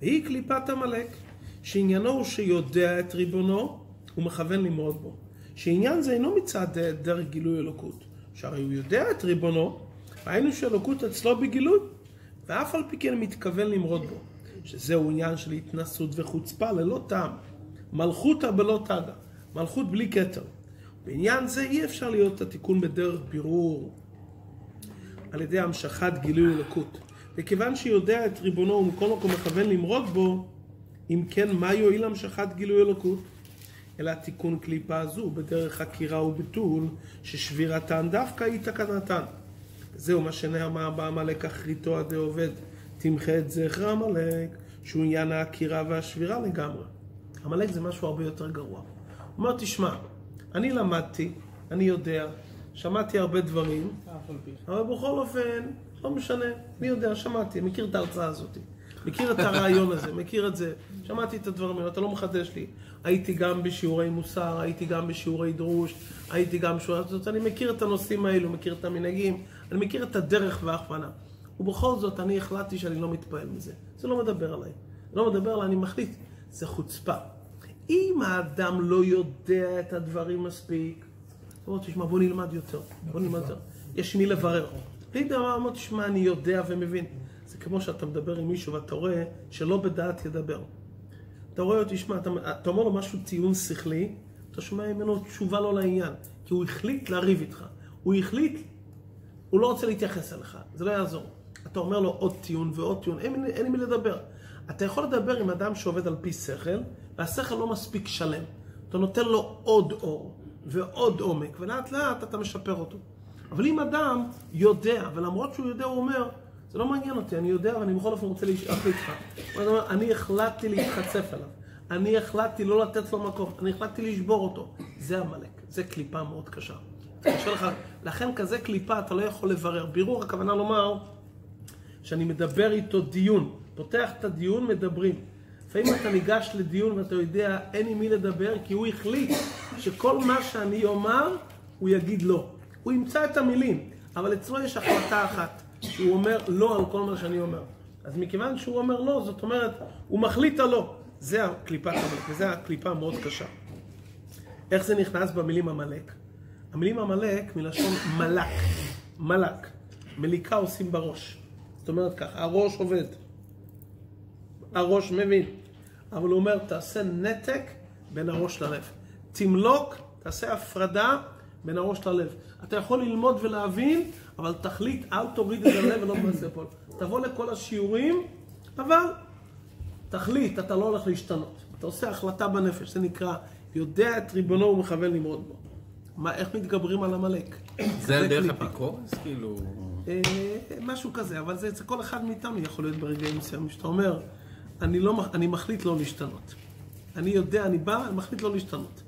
A: והיא קליפת עמלק, שעניינו הוא שיודע את ריבונו ומכוון למרוד בו. שעניין זה אינו מצד היעדר גילוי אלוקות, שהרי הוא יודע את ריבונו, והיינו שאלוקות אצלו בגילוי, ואף על פי כן מתכוון למרוד בו, שזהו עניין של התנסות וחוצפה ללא טעם, מלכותא בלא תגה, מלכות בלי כתר. בעניין זה אי אפשר להיות התיקון בדרך בירור על ידי המשכת גילוי אלוקות. וכיוון שיודע את ריבונו ומכל מקום מכוון למרוד בו, אם כן, מה יועיל המשכת גילוי אלוקות? אלא תיקון קליפה זו בדרך עקירה וביטול, ששבירתן דווקא היא תקנתן. זהו מה שנאמר בעמלק אחריתו עדי עובד, תמחה את זכר עמלק, שהוא עניין העקירה והשבירה לגמרי. עמלק זה משהו הרבה יותר גרוע. הוא אומר, תשמע, אני למדתי, אני יודע, שמעתי הרבה דברים. אבל בכל אופן, לא משנה, מי יודע, שמעתי, מכיר את ההרצאה הזאת, מכיר את הרעיון הזה, מכיר את זה, שמעתי את הדברים האלה, אתה לא מחדש לי. הייתי גם בשיעורי מוסר, הייתי גם בשיעורי דרוש, הייתי גם בשיעורי... זאת אני מכיר את הנושאים האלו, מכיר את המנהגים, אני מכיר את הדרך וההכוונה. ובכל זאת, אני החלטתי שאני לא מתפעל מזה. זה לא מדבר עליי. זה לא מדבר עליי, אני מחליט. זה חוצפה. אם האדם לא יודע את הדברים מספיק, הוא אומר, תשמע, בוא נלמד יותר, בוא נלמד יותר. יש מי לברר. אמר, אמר, תשמע, אני יודע ומבין. זה כמו שאתה מדבר עם מישהו ואתה רואה שלא בדעת ידבר. אתה רואה, תשמע, אתה, אתה אומר לו משהו טיעון שכלי, אתה שומע ממנו תשובה לא לעניין, כי הוא החליט לריב איתך. הוא החליט, הוא לא רוצה להתייחס אליך, זה לא יעזור. אתה אומר לו עוד טיעון ועוד טיעון, אין, אין עם מי לדבר. אתה יכול לדבר עם אדם שעובד על פי שכל, והשכל לא מספיק שלם. אתה נותן לו עוד אור ועוד עומק, ולאט לאט אתה משפר אותו. אבל אם אדם יודע, ולמרות שהוא יודע, הוא אומר, זה לא מעניין אותי, אני יודע, ואני בכל אופן רוצה להישאר איתך. הוא אומר, אני החלטתי להתחצף אליו. אני החלטתי לא לתת לו מקום, אני החלטתי לשבור אותו. זה עמלק, זה קליפה מאוד. קשה לך, לכן כזה קליפה אתה לא יכול לברר. בירור הכוונה לומר שאני מדבר איתו דיון, פותח את הדיון, מדברים. לפעמים אתה ניגש לדיון ואתה יודע, אין עם מי לדבר, כי הוא החליט שכל מה שאני אומר, הוא יגיד לא. הוא ימצא את המילים, אבל אצלו יש החלטה אחת, שהוא אומר לא על כל מה שאני אומר. אז מכיוון שהוא אומר לא, זאת אומרת, הוא מחליט על לא. זה הקליפת עמלק, וזו הקליפה המאוד קשה. איך זה נכנס במילים עמלק? המילים עמלק מלשון מלק, מלק. מליקה עושים בראש. זאת אומרת ככה, הראש עובד. הראש מבין. אבל הוא אומר, תעשה נתק בין הראש ללב. תמלוק, תעשה הפרדה בין הראש ללב. אתה יכול ללמוד ולהבין, אבל תחליט, אל תוריד את זה ללב ולא תעשה פה. תבוא לכל השיעורים, אבל תחליט, אתה לא הולך להשתנות. אתה עושה החלטה בנפש, זה נקרא, יודע את ריבונו ומכוון למרוד בו. מה, איך מתגברים על עמלק?
B: זה דרך. אפיקורס? כאילו...
A: אה, משהו כזה, אבל זה, זה כל אחד מאיתנו יכול להיות ברגעים מסוימים, שאתה אומר, אני, לא, אני מחליט לא להשתנות. אני יודע, אני בא, אני מחליט לא להשתנות.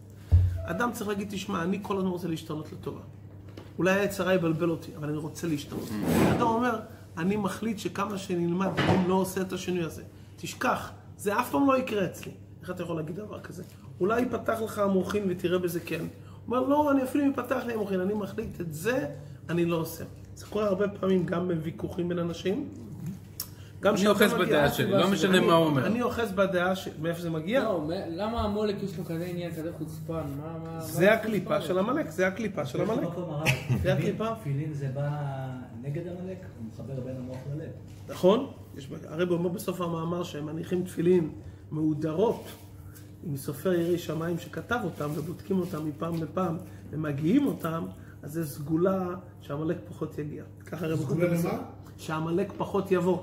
A: אדם צריך להגיד, תשמע, אני כל הזמן רוצה להשתנות לטובה. אולי היצרה יבלבל אותי, אבל אני רוצה להשתנות. אדם אומר, אני מחליט שכמה שנלמד, אני לא עושה את השינוי הזה. תשכח, זה אף פעם לא יקרה אצלי. איך אתה יכול להגיד דבר כזה? אולי ייפתח לך המוחין ותראה בזה כן. הוא אומר, לא, אני אפילו אם ייפתח לי המוחין, אני מחליט את זה, אני לא עושה. זה קורה הרבה פעמים גם בוויכוחים בין אנשים. גם
B: אני
A: כשאתה
B: אוחז בדעה שלי, לא משנה
A: אני-
B: מה הוא אומר.
A: אני אוחז בדעה ש... מאיפה זה מגיע?
D: לא, למה המולק יש לו כזה עניין, כזה חוצפן? מה, מה... מה
A: זה הקליפה? של עמלק, זה הקליפה של עמלק. זה הקליפה.
G: תפילין זה בא נגד עמלק, הוא מחבר בין המוח ללב.
A: נכון? יש, הרב אומר בסוף המאמר שהם מניחים תפילין מהודרות עם סופר ירי שמיים שכתב אותם ובודקים אותם מפעם לפעם ומגיעים אותם, אז זה סגולה שעמלק פחות יגיע. ככה הרב
E: סגולה
A: כותב
E: למה?
A: שעמלק פחות יבוא.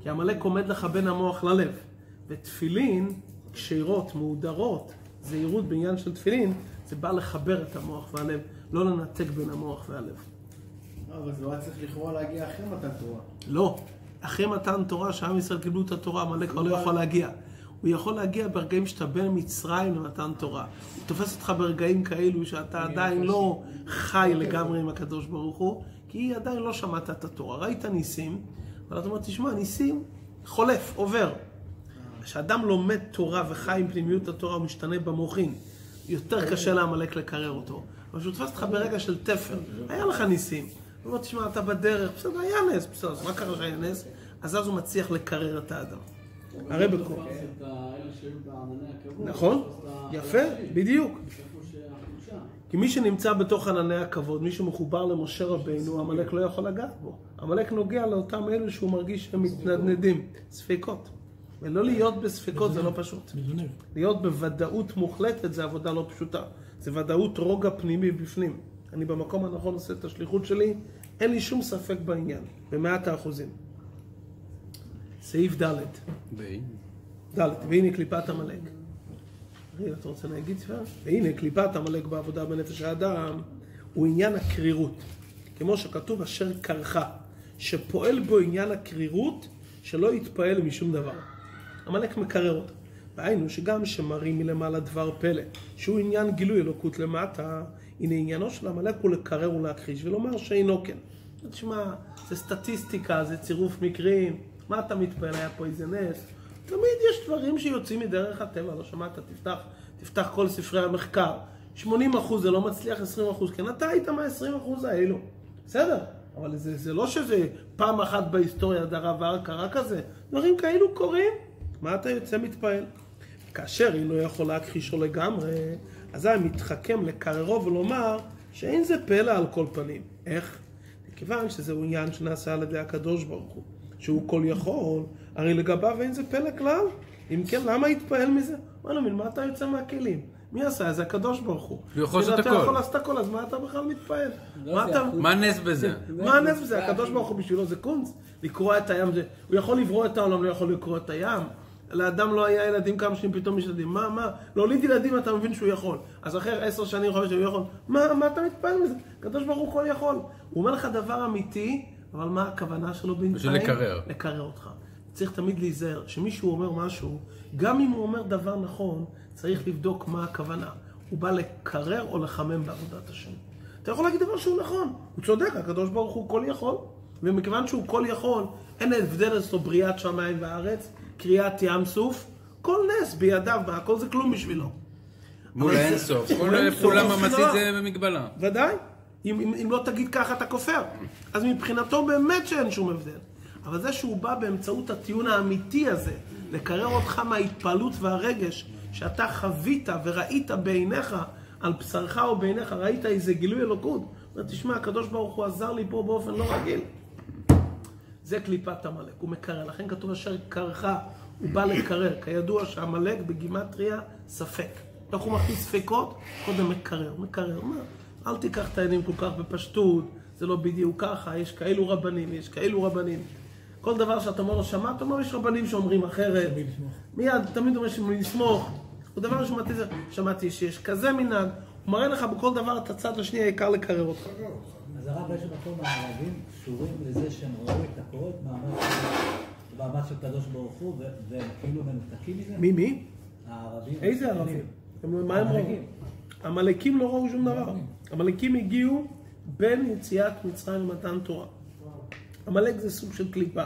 A: כי עמלק עומד לך בין המוח ללב. ותפילין, כשירות, מהודרות, זהירות בעניין של תפילין, זה בא לחבר את המוח והלב, לא לנתק בין המוח והלב.
E: אה, אבל זה לא היה צריך לכאורה להגיע אחרי מתן תורה.
A: לא. אחרי מתן תורה, שעם ישראל קיבלו את התורה, עמלק כבר לא יכול להגיע. הוא יכול להגיע ברגעים שאתה בין מצרים למתן תורה. הוא תופס אותך ברגעים כאלו שאתה עדיין לא חי לגמרי עם הקדוש ברוך הוא, כי עדיין לא שמעת את התורה. ראית ניסים, אבל אתה אומר, תשמע, ניסים חולף, עובר. כשאדם לומד תורה וחי עם פנימיות התורה, הוא משתנה במוחין. יותר קשה לעמלק לקרר אותו. אבל כשהוא תופס אותך ברגע של תפר, היה לך ניסים. הוא אומר, תשמע, אתה בדרך, בסדר, היה נס, בסדר, אז מה קרה שהיה נס? אז אז הוא מצליח לקרר את האדם. הרי בכל... נכון, יפה, בדיוק. כי מי שנמצא בתוך ענני הכבוד, מי שמחובר למשה רבינו, עמלק לא יכול לגעת בו. עמלק נוגע לאותם אלו שהוא מרגיש שהם מתנדנדים, ספקות. ולא להיות בספקות זה לא פשוט. להיות בוודאות מוחלטת זה עבודה לא פשוטה. זה ודאות רוגע פנימי בפנים. אני במקום הנכון עושה את השליחות שלי, אין לי שום ספק בעניין, במאת האחוזים. סעיף ד' ד', והנה קליפת עמלק. רגע, אתה רוצה להגיד ספר? והנה קליפת עמלק בעבודה בנפש האדם הוא עניין הקרירות. כמו שכתוב אשר קרחה, שפועל בו עניין הקרירות שלא יתפעל משום דבר. עמלק מקרר אותו. והיינו שגם שמראים מלמעלה דבר פלא, שהוא עניין גילוי אלוקות למטה, הנה עניינו של עמלק הוא לקרר ולהכחיש ולומר שאינו כן. תשמע, זה סטטיסטיקה, זה צירוף מקרים, מה אתה מתפעל, היה פה איזה נס? תמיד יש דברים שיוצאים מדרך הטבע, לא שמעת, תפתח, תפתח כל ספרי המחקר. 80 אחוז זה לא מצליח, 20 אחוז כן, אתה היית מה-20 אחוז האלו. בסדר, אבל זה, זה לא שזה פעם אחת בהיסטוריה דרה והר קרה כזה, דברים כאלו קורים, מה אתה יוצא מתפעל? כאשר אינו יכול להכחישו לגמרי, אזי מתחכם לקררו ולומר שאין זה פלא על כל פנים. איך? מכיוון שזהו עניין שנעשה על ידי הקדוש ברוך הוא, שהוא כל יכול, הרי לגביו אין זה פלא כלל. אם כן, למה יתפעל מזה? מה לא מבין, מה אתה יוצא מהכלים? מי עשה את זה? הקדוש ברוך הוא.
B: הוא יכול לעשות
A: אם אתה
B: הכל.
A: יכול לעשות הכל, אז מה אתה בכלל מתפעל?
D: לא,
A: מה
B: הנס בזה?
A: מה הנס בזה? הקדוש ברוך הוא בשבילו זה קונץ. לקרוע את הים זה... הוא יכול לברוא את העולם, לא יכול לקרוע את הים. לאדם לא היה ילדים כמה שנים, פתאום יש ילדים. מה, מה? להוליד ילדים אתה מבין שהוא יכול. אז אחרי עשר שנים, חמש שנים הוא יכול. מה, מה אתה מתפעל מזה? הקדוש ברוך הוא כל יכול. הוא אומר לך דבר אמיתי, אבל מה הכוונה שלו בינתיים?
B: בשביל לקרר.
A: לקרר אותך. צריך תמיד להיזהר. כשמישהו אומר משהו, גם אם הוא אומר דבר נכון, צריך לבדוק מה הכוונה. הוא בא לקרר או לחמם בעבודת השם. אתה יכול להגיד דבר שהוא נכון, הוא צודק, הקדוש ברוך הוא כל יכול, ומכיוון שהוא כל יכול, אין הבדל אצלו בריאת שמיים וארץ, קריאת ים סוף, כל נס בידיו, הכל זה כלום בשבילו.
B: מול האינסוף. כל פעולה ממשית. זה במגבלה.
A: ודאי. אם, אם, אם לא תגיד ככה אתה כופר. אז מבחינתו באמת שאין שום הבדל. אבל זה שהוא בא באמצעות הטיעון האמיתי הזה, לקרר אותך מההתפעלות והרגש שאתה חווית וראית בעיניך, על בשרך או בעיניך ראית איזה גילוי אלוקות. אומר, תשמע, הקדוש ברוך הוא עזר לי פה באופן לא רגיל. זה קליפת עמלק, הוא מקרר. לכן כתוב אשר קרך, הוא בא לקרר. כידוע שעמלק בגימטריה ספק. איך הוא מכניס ספקות? קודם מקרר, מקרר. אומר, אל תיקח את העניינים כל כך בפשטות, זה לא בדיוק ככה, יש כאלו רבנים, יש כאלו רבנים. כל דבר שאתה אומר לו, שמעת? אתה אומר, יש רבנים שאומרים אחרת. מיד, תמיד אומר שמי לסמוך. הוא דבר שמעתי, שמעתי שיש כזה מנהג. הוא מראה לך בכל דבר את הצד השני, העיקר לקרר אותך.
G: אז הרב באיזשהו מקום הערבים קשורים לזה שהם ראו את הכל, מעמד של- קדוש ברוך הוא, והם כאילו מנותקים מזה?
A: מי, מי?
G: הערבים.
A: איזה. ערבים? מה הם ראו? עמלקים לא ראו שום דבר. עמלקים הגיעו בין יציאת מצרים למתן תורה. עמלק זה סוג של קליפה,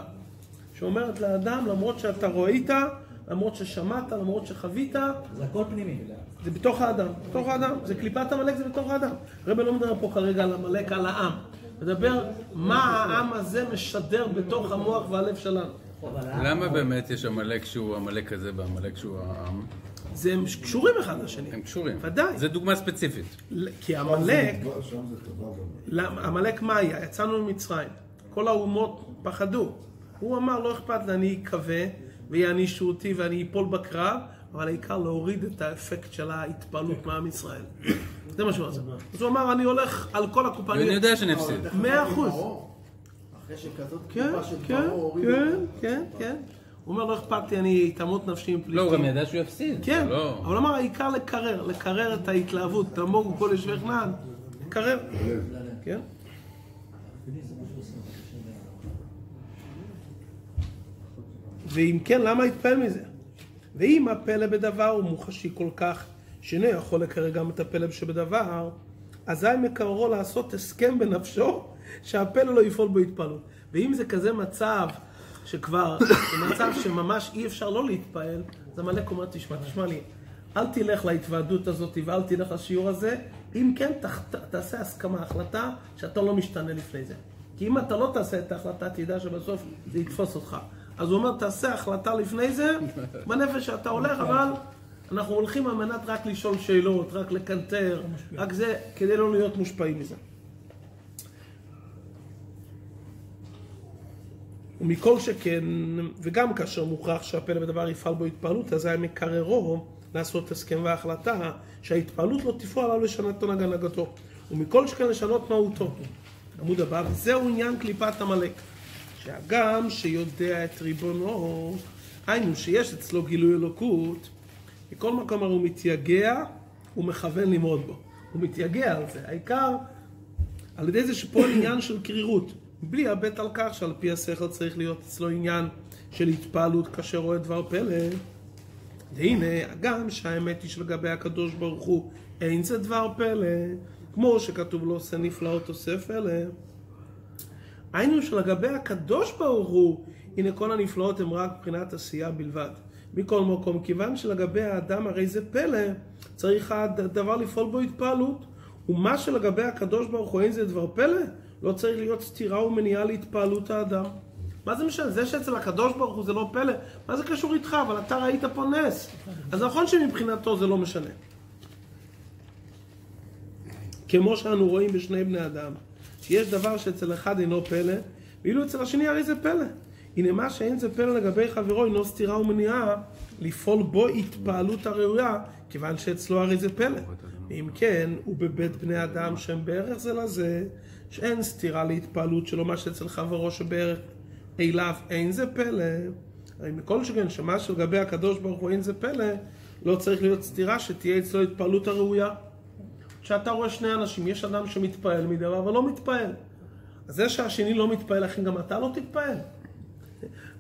A: שאומרת לאדם, למרות שאתה ראית, למרות ששמעת, למרות שחווית,
G: זה הכל פנימי.
A: זה בתוך האדם, בתוך האדם, זה קליפת עמלק, זה בתוך האדם. הרב לא מדבר פה כרגע על עמלק, על העם. מדבר מה העם הזה משדר בתוך המוח והלב שלנו.
B: למה באמת יש עמלק שהוא עמלק כזה ועמלק שהוא העם?
A: זה הם קשורים אחד לשני.
B: הם קשורים.
A: ודאי.
B: זה דוגמה ספציפית.
A: כי עמלק, עמלק מה היה? יצאנו ממצרים. כל האומות פחדו. הוא אמר, לא אכפת לי, אני אכווה ויענישו אותי ואני אפול בקרב, אבל העיקר להוריד את האפקט של ההתפעלות מעם ישראל. זה מה שהוא עשה. אז הוא אמר, אני הולך על כל הקופה.
B: ואני יודע שאני אפסיד.
A: מאה אחוז.
E: אחרי שכזאת
A: כן,
E: תקופה של
A: כן,
E: פרעה הורידו
A: כן. כן, כן. הוא אומר, לא אכפת לי, אני תמות נפשי עם פליטים.
B: לא, הוא גם ידע שהוא יפסיד.
A: כן,
B: לא.
A: אבל אמר העיקר לקרר, לקרר את ההתלהבות, תמוגו כל יושבי כנען, לקרר, כן? ואם כן, למה התפעל מזה? ואם הפלא בדבר הוא מוחשי כל כך, שאינו יכול לקרר גם את הפלא שבדבר, אזי מקררו לעשות הסכם בנפשו, שהפלא לא יפעול בו התפעלות. ואם זה כזה מצב, שכבר, זה מצב שממש אי אפשר לא להתפעל, אז המלאק אומר, תשמע, תשמע לי, אל תלך להתוועדות הזאת ואל תלך לשיעור הזה, אם כן תח, תעשה הסכמה, החלטה, שאתה לא משתנה לפני זה. כי אם אתה לא תעשה את ההחלטה, תדע שבסוף זה יתפוס אותך. אז הוא אומר, תעשה החלטה לפני זה, <laughs> בנפש שאתה הולך, אבל אנחנו הולכים על מנת רק לשאול שאלות, רק לקנטר, רק זה, כדי לא להיות מושפעים מזה. ומכל שכן, וגם כאשר מוכרח שהפלא בדבר יפעל בו התפעלות, אזי מקררו לעשות הסכם והחלטה שההתפעלות לא תפעל עליו לשנות את הנהגתו. ומכל שכן לשנות מהותו. עמוד הבא, וזהו עניין קליפת עמלק. שהגם שיודע את ריבונו, היינו שיש אצלו גילוי אלוקות, מכל מקום הרי הוא מתייגע, הוא מכוון למרוד בו. הוא מתייגע על זה. העיקר, על ידי זה שפועל עניין של קרירות. בלי הבט על כך שעל פי השכל צריך להיות אצלו עניין של התפעלות כאשר רואה דבר פלא. והנה, הגם שהאמת היא שלגבי הקדוש ברוך הוא אין זה דבר פלא, כמו שכתוב לו עושה נפלאות עושה פלא. היינו שלגבי הקדוש ברוך הוא, הנה כל הנפלאות הן רק מבחינת עשייה בלבד. מכל מקום, כיוון שלגבי האדם הרי זה פלא, צריך הדבר לפעול בו התפעלות. ומה שלגבי הקדוש ברוך הוא אין זה דבר פלא, לא צריך להיות סתירה ומניעה להתפעלות האדם. מה זה משנה? זה שאצל הקדוש ברוך הוא זה לא פלא, מה זה קשור איתך? אבל אתה ראית פה נס. אז נכון שמבחינתו זה לא משנה. כמו שאנו רואים בשני בני אדם, שיש דבר שאצל אחד אינו פלא, ואילו אצל השני הרי זה פלא. הנה מה שאין זה פלא לגבי חברו אינו סתירה ומניעה לפעול בו התפעלות הראויה, כיוון שאצלו הרי זה פלא. ואם כן, הוא בבית בני אדם שהם בערך זה לזה, שאין סתירה להתפעלות שלו, מה שאצל חברו שבערך אליו אין זה פלא. הרי מכל שכן, שמה שלגבי הקדוש ברוך הוא אין זה פלא, לא צריך להיות סתירה שתהיה אצלו התפעלות הראויה. כשאתה רואה שני אנשים, יש אדם שמתפעל מדבר אבל לא מתפעל. אז זה שהשני לא מתפעל, לכן גם אתה לא תתפעל.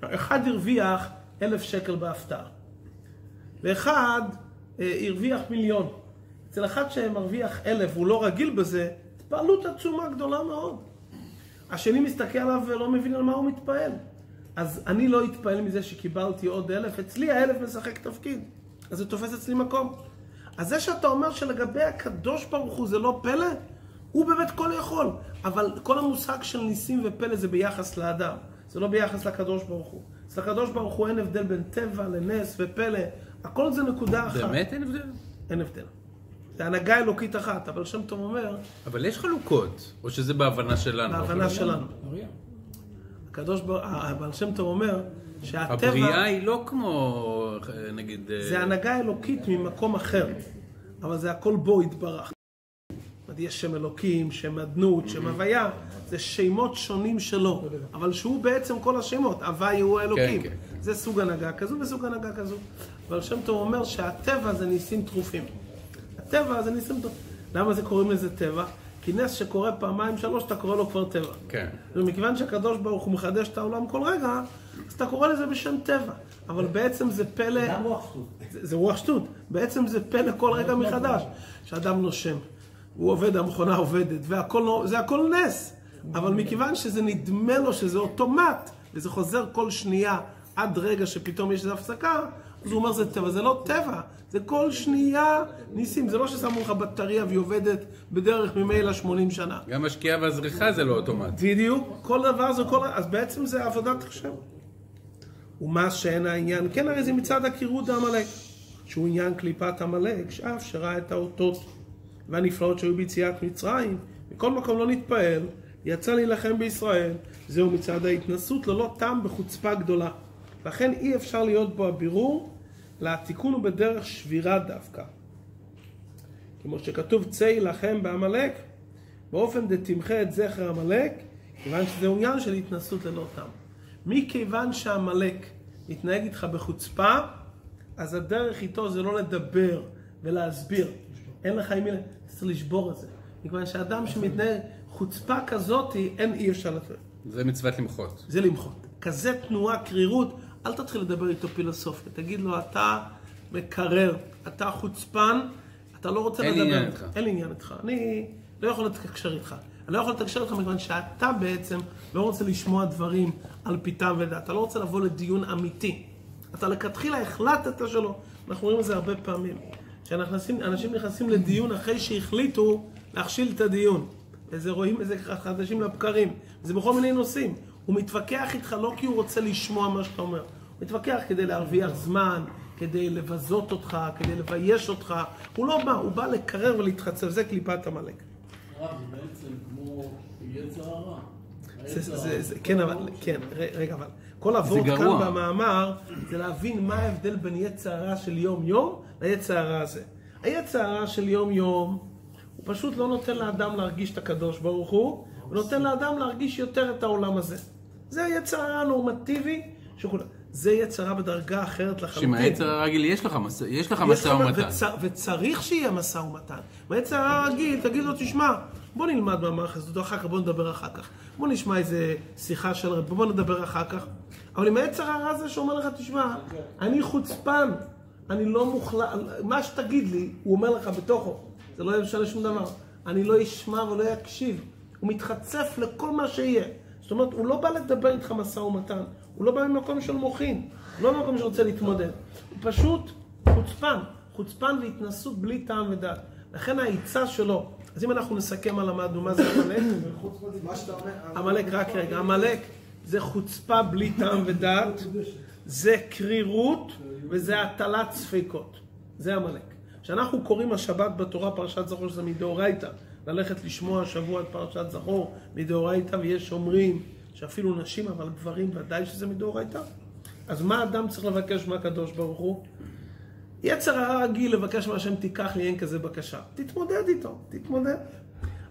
A: אחד הרוויח אלף שקל בהפתעה, ואחד אה, הרוויח מיליון. אצל אחד שמרוויח אלף והוא לא רגיל בזה, התפעלות עצומה גדולה מאוד. השני מסתכל עליו ולא מבין על מה הוא מתפעל. אז אני לא אתפעל מזה שקיבלתי עוד אלף, אצלי האלף משחק תפקיד. אז זה תופס אצלי מקום. אז זה שאתה אומר שלגבי הקדוש ברוך הוא זה לא פלא, הוא באמת כל יכול. אבל כל המושג של ניסים ופלא זה ביחס לאדם. זה לא ביחס לקדוש ברוך הוא. אצל הקדוש ברוך הוא אין הבדל בין טבע לנס ופלא. הכל זה נקודה אחת.
B: באמת אין הבדל?
A: אין הבדל. זה הנהגה אלוקית אחת, אבל שם טוב אומר,
B: אבל יש חלוקות, או שזה בהבנה שלנו?
A: בהבנה שלנו. הקדוש ברוך הוא, הבעל שם טוב אומר, שהטבע
B: הבריאה היא לא כמו, נגיד... אה,
A: זה הנהגה אלוקית ממקום אחר, אבל זה הכל בו יתברך. יש שם אלוקים, שם אדנות, שם הוויה, זה שמות שונים שלו, אבל שהוא בעצם כל השמות, הוואי הוא האלוקים.
B: כן,
A: זה סוג הנהגה כזו וסוג הנהגה כזו. אבל שם טוב אומר שהטבע זה ניסים טרופים. הטבע זה ניסים טרופים. למה זה קוראים לזה טבע? כי נס שקורה פעמיים שלוש, אתה קורא לו כבר טבע.
B: כן.
A: ומכיוון שהקדוש ברוך הוא מחדש את העולם כל רגע, אז אתה קורא לזה בשם טבע. אבל בעצם זה פלא...
G: גם רוח שטות.
A: זה, זה רוח שטות. בעצם זה פלא כל רגע מחדש. שאדם נושם, הוא עובד, המכונה עובדת, זה הכל נס. אבל מכיוון שזה נדמה לו שזה אוטומט, וזה חוזר כל שנייה עד רגע שפתאום יש איזו הפסקה, אז הוא אומר זה טבע. זה לא טבע, זה כל שנייה ניסים. זה לא ששמו לך בטריה והיא עובדת בדרך ממילא 80 שנה.
B: גם השקיעה והזריחה זה לא אוטומט.
A: בדיוק, כל דבר זה כל... אז בעצם זה עבודת השם. ומה שאין העניין, כן הרי זה מצד הקירות העמלק, שהוא עניין קליפת עמלק, שאף שראה את האותות והנפלאות שהיו ביציאת מצרים, מכל מקום לא נתפעל, יצא להילחם בישראל, זהו מצד ההתנסות ללא טעם בחוצפה גדולה. לכן אי אפשר להיות בו הבירור, לתיקון הוא בדרך שבירה דווקא. כמו שכתוב צא יילחם בעמלק, באופן דתמחה את זכר עמלק, כיוון שזה עניין של התנסות ללא טעם. מכיוון שעמלק מתנהג איתך בחוצפה, אז הדרך איתו זה לא לדבר ולהסביר. אין לך עם מי, צריך לשבור את זה. מכיוון שאדם שמתנהג חוצפה כזאת, אין אי אפשר לתת.
B: זה מצוות למחות.
A: זה למחות. כזה תנועה, קרירות, אל תתחיל לדבר איתו פילוסופיה. תגיד לו, אתה מקרר, אתה חוצפן, אתה לא רוצה
B: אין
A: לדבר.
B: לי עניין איתך.
A: אין לי עניין איתך. אני לא יכול לתקשר איתך. אני לא יכול לתקשר איתך מכיוון שאתה בעצם לא רוצה לשמוע דברים על פיתם ודעת. אתה לא רוצה לבוא לדיון אמיתי. אתה לכתחילה החלטת שלא. אנחנו רואים את זה הרבה פעמים. שאנשים נכנסים לדיון אחרי שהחליטו להכשיל את הדיון. וזה רואים איזה חדשים לבקרים. זה בכל מיני נושאים. הוא מתווכח איתך לא כי הוא רוצה לשמוע מה שאתה אומר. הוא מתווכח כדי להרוויח זמן, כדי לבזות אותך, כדי לבייש אותך. הוא לא בא, הוא בא לקרר ולהתחצף. זה קליפת עמלק.
H: הרב, זה בעצם כמו יצר הרע.
A: זה, זה, כן, אבל, כן, רגע, אבל כל הוורד כאן. במאמר זה להבין מה ההבדל בין יצר הרע של יום-יום ליצר הרע הזה. היצר הרע של יום-יום, הוא פשוט לא נותן לאדם להרגיש את הקדוש ברוך הוא, הוא נותן לאדם להרגיש יותר את העולם הזה. זה היצר הרע הנורמטיבי שכולם. זה יצר הרע בדרגה אחרת לחלוטין.
B: שעם היצר הרגיל יש לך משא- יש לך משא ומתן.
A: וצ- וצריך שיהיה משא ומתן. ביצר הרגיל, תגיד לו, תשמע, בוא נלמד מהמערכת הזאת, אחר כך בוא נדבר אחר כך. בוא נשמע איזה שיחה של רב, בוא נדבר אחר כך. אבל עם היצר הרע הזה שאומר לך, תשמע, אני חוצפן, אני לא מוכלל, מה שתגיד לי, הוא אומר לך בתוכו, זה לא משנה שום דבר. אני לא אשמע ולא אקשיב. הוא מתחצף לכל מה שיהיה. זאת אומרת, הוא לא בא לדבר איתך משא ומתן, הוא לא בא ממקום של מוחין, לא ממקום שרוצה להתמודד. הוא פשוט חוצפן, חוצפן והתנסות בלי טעם ודעת. לכן העצה שלו, אז אם אנחנו נסכם מה למדנו, מה זה עמלק? עמלק, רק רגע, עמלק זה חוצפה בלי טעם ודעת, זה קרירות וזה הטלת ספקות. זה עמלק. כשאנחנו קוראים השבת בתורה פרשת זכור שזה מדאורייתא, ללכת לשמוע השבוע את פרשת זכור מדאורייתא, ויש אומרים שאפילו נשים, אבל גברים ודאי שזה מדאורייתא, אז מה אדם צריך לבקש מהקדוש ברוך הוא? יצר הרע רגיל לבקש מהשם תיקח לי אין כזה בקשה. תתמודד איתו, תתמודד.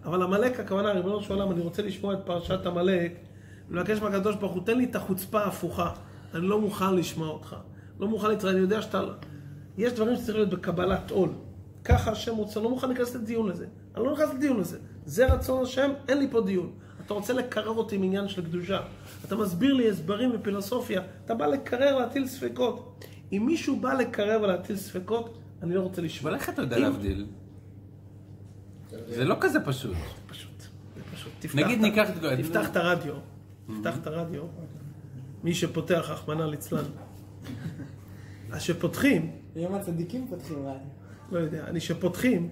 A: אבל עמלק, הכוונה, ריבונו של עולם, אני רוצה לשמוע את פרשת עמלק, ולבקש מהקדוש ברוך הוא, תן לי את החוצפה ההפוכה. אני לא מוכן לשמוע אותך. לא מוכן להתראה, אני יודע שאתה... יש דברים שצריך להיות בקבלת עול. ככה השם רוצה, לא מוכן להיכנס לדיון לזה. אני לא נכנס לדיון לזה. זה רצון השם, אין לי פה דיון. אתה רוצה לקרר אותי עם עניין של קדושה. אתה מסביר לי הסברים בפילוסופיה, אתה בא לקרר, להטיל ספקות. אם מישהו בא לקרר ולהטיל ספקות, אני לא רוצה לשמוע.
B: אבל איך אתה יודע
A: אם-
B: להבדיל? זה לא כזה פשוט.
A: פשוט, זה פשוט. תפתח
B: נגיד
A: את-
B: ניקח את...
A: תפתח את הרדיו, תפתח את הרדיו, מי שפותח, רחמנא ליצלן. <laughs> אז שפותחים,
D: יום הצדיקים פותחים רדיו.
A: לא יודע, אני שפותחים,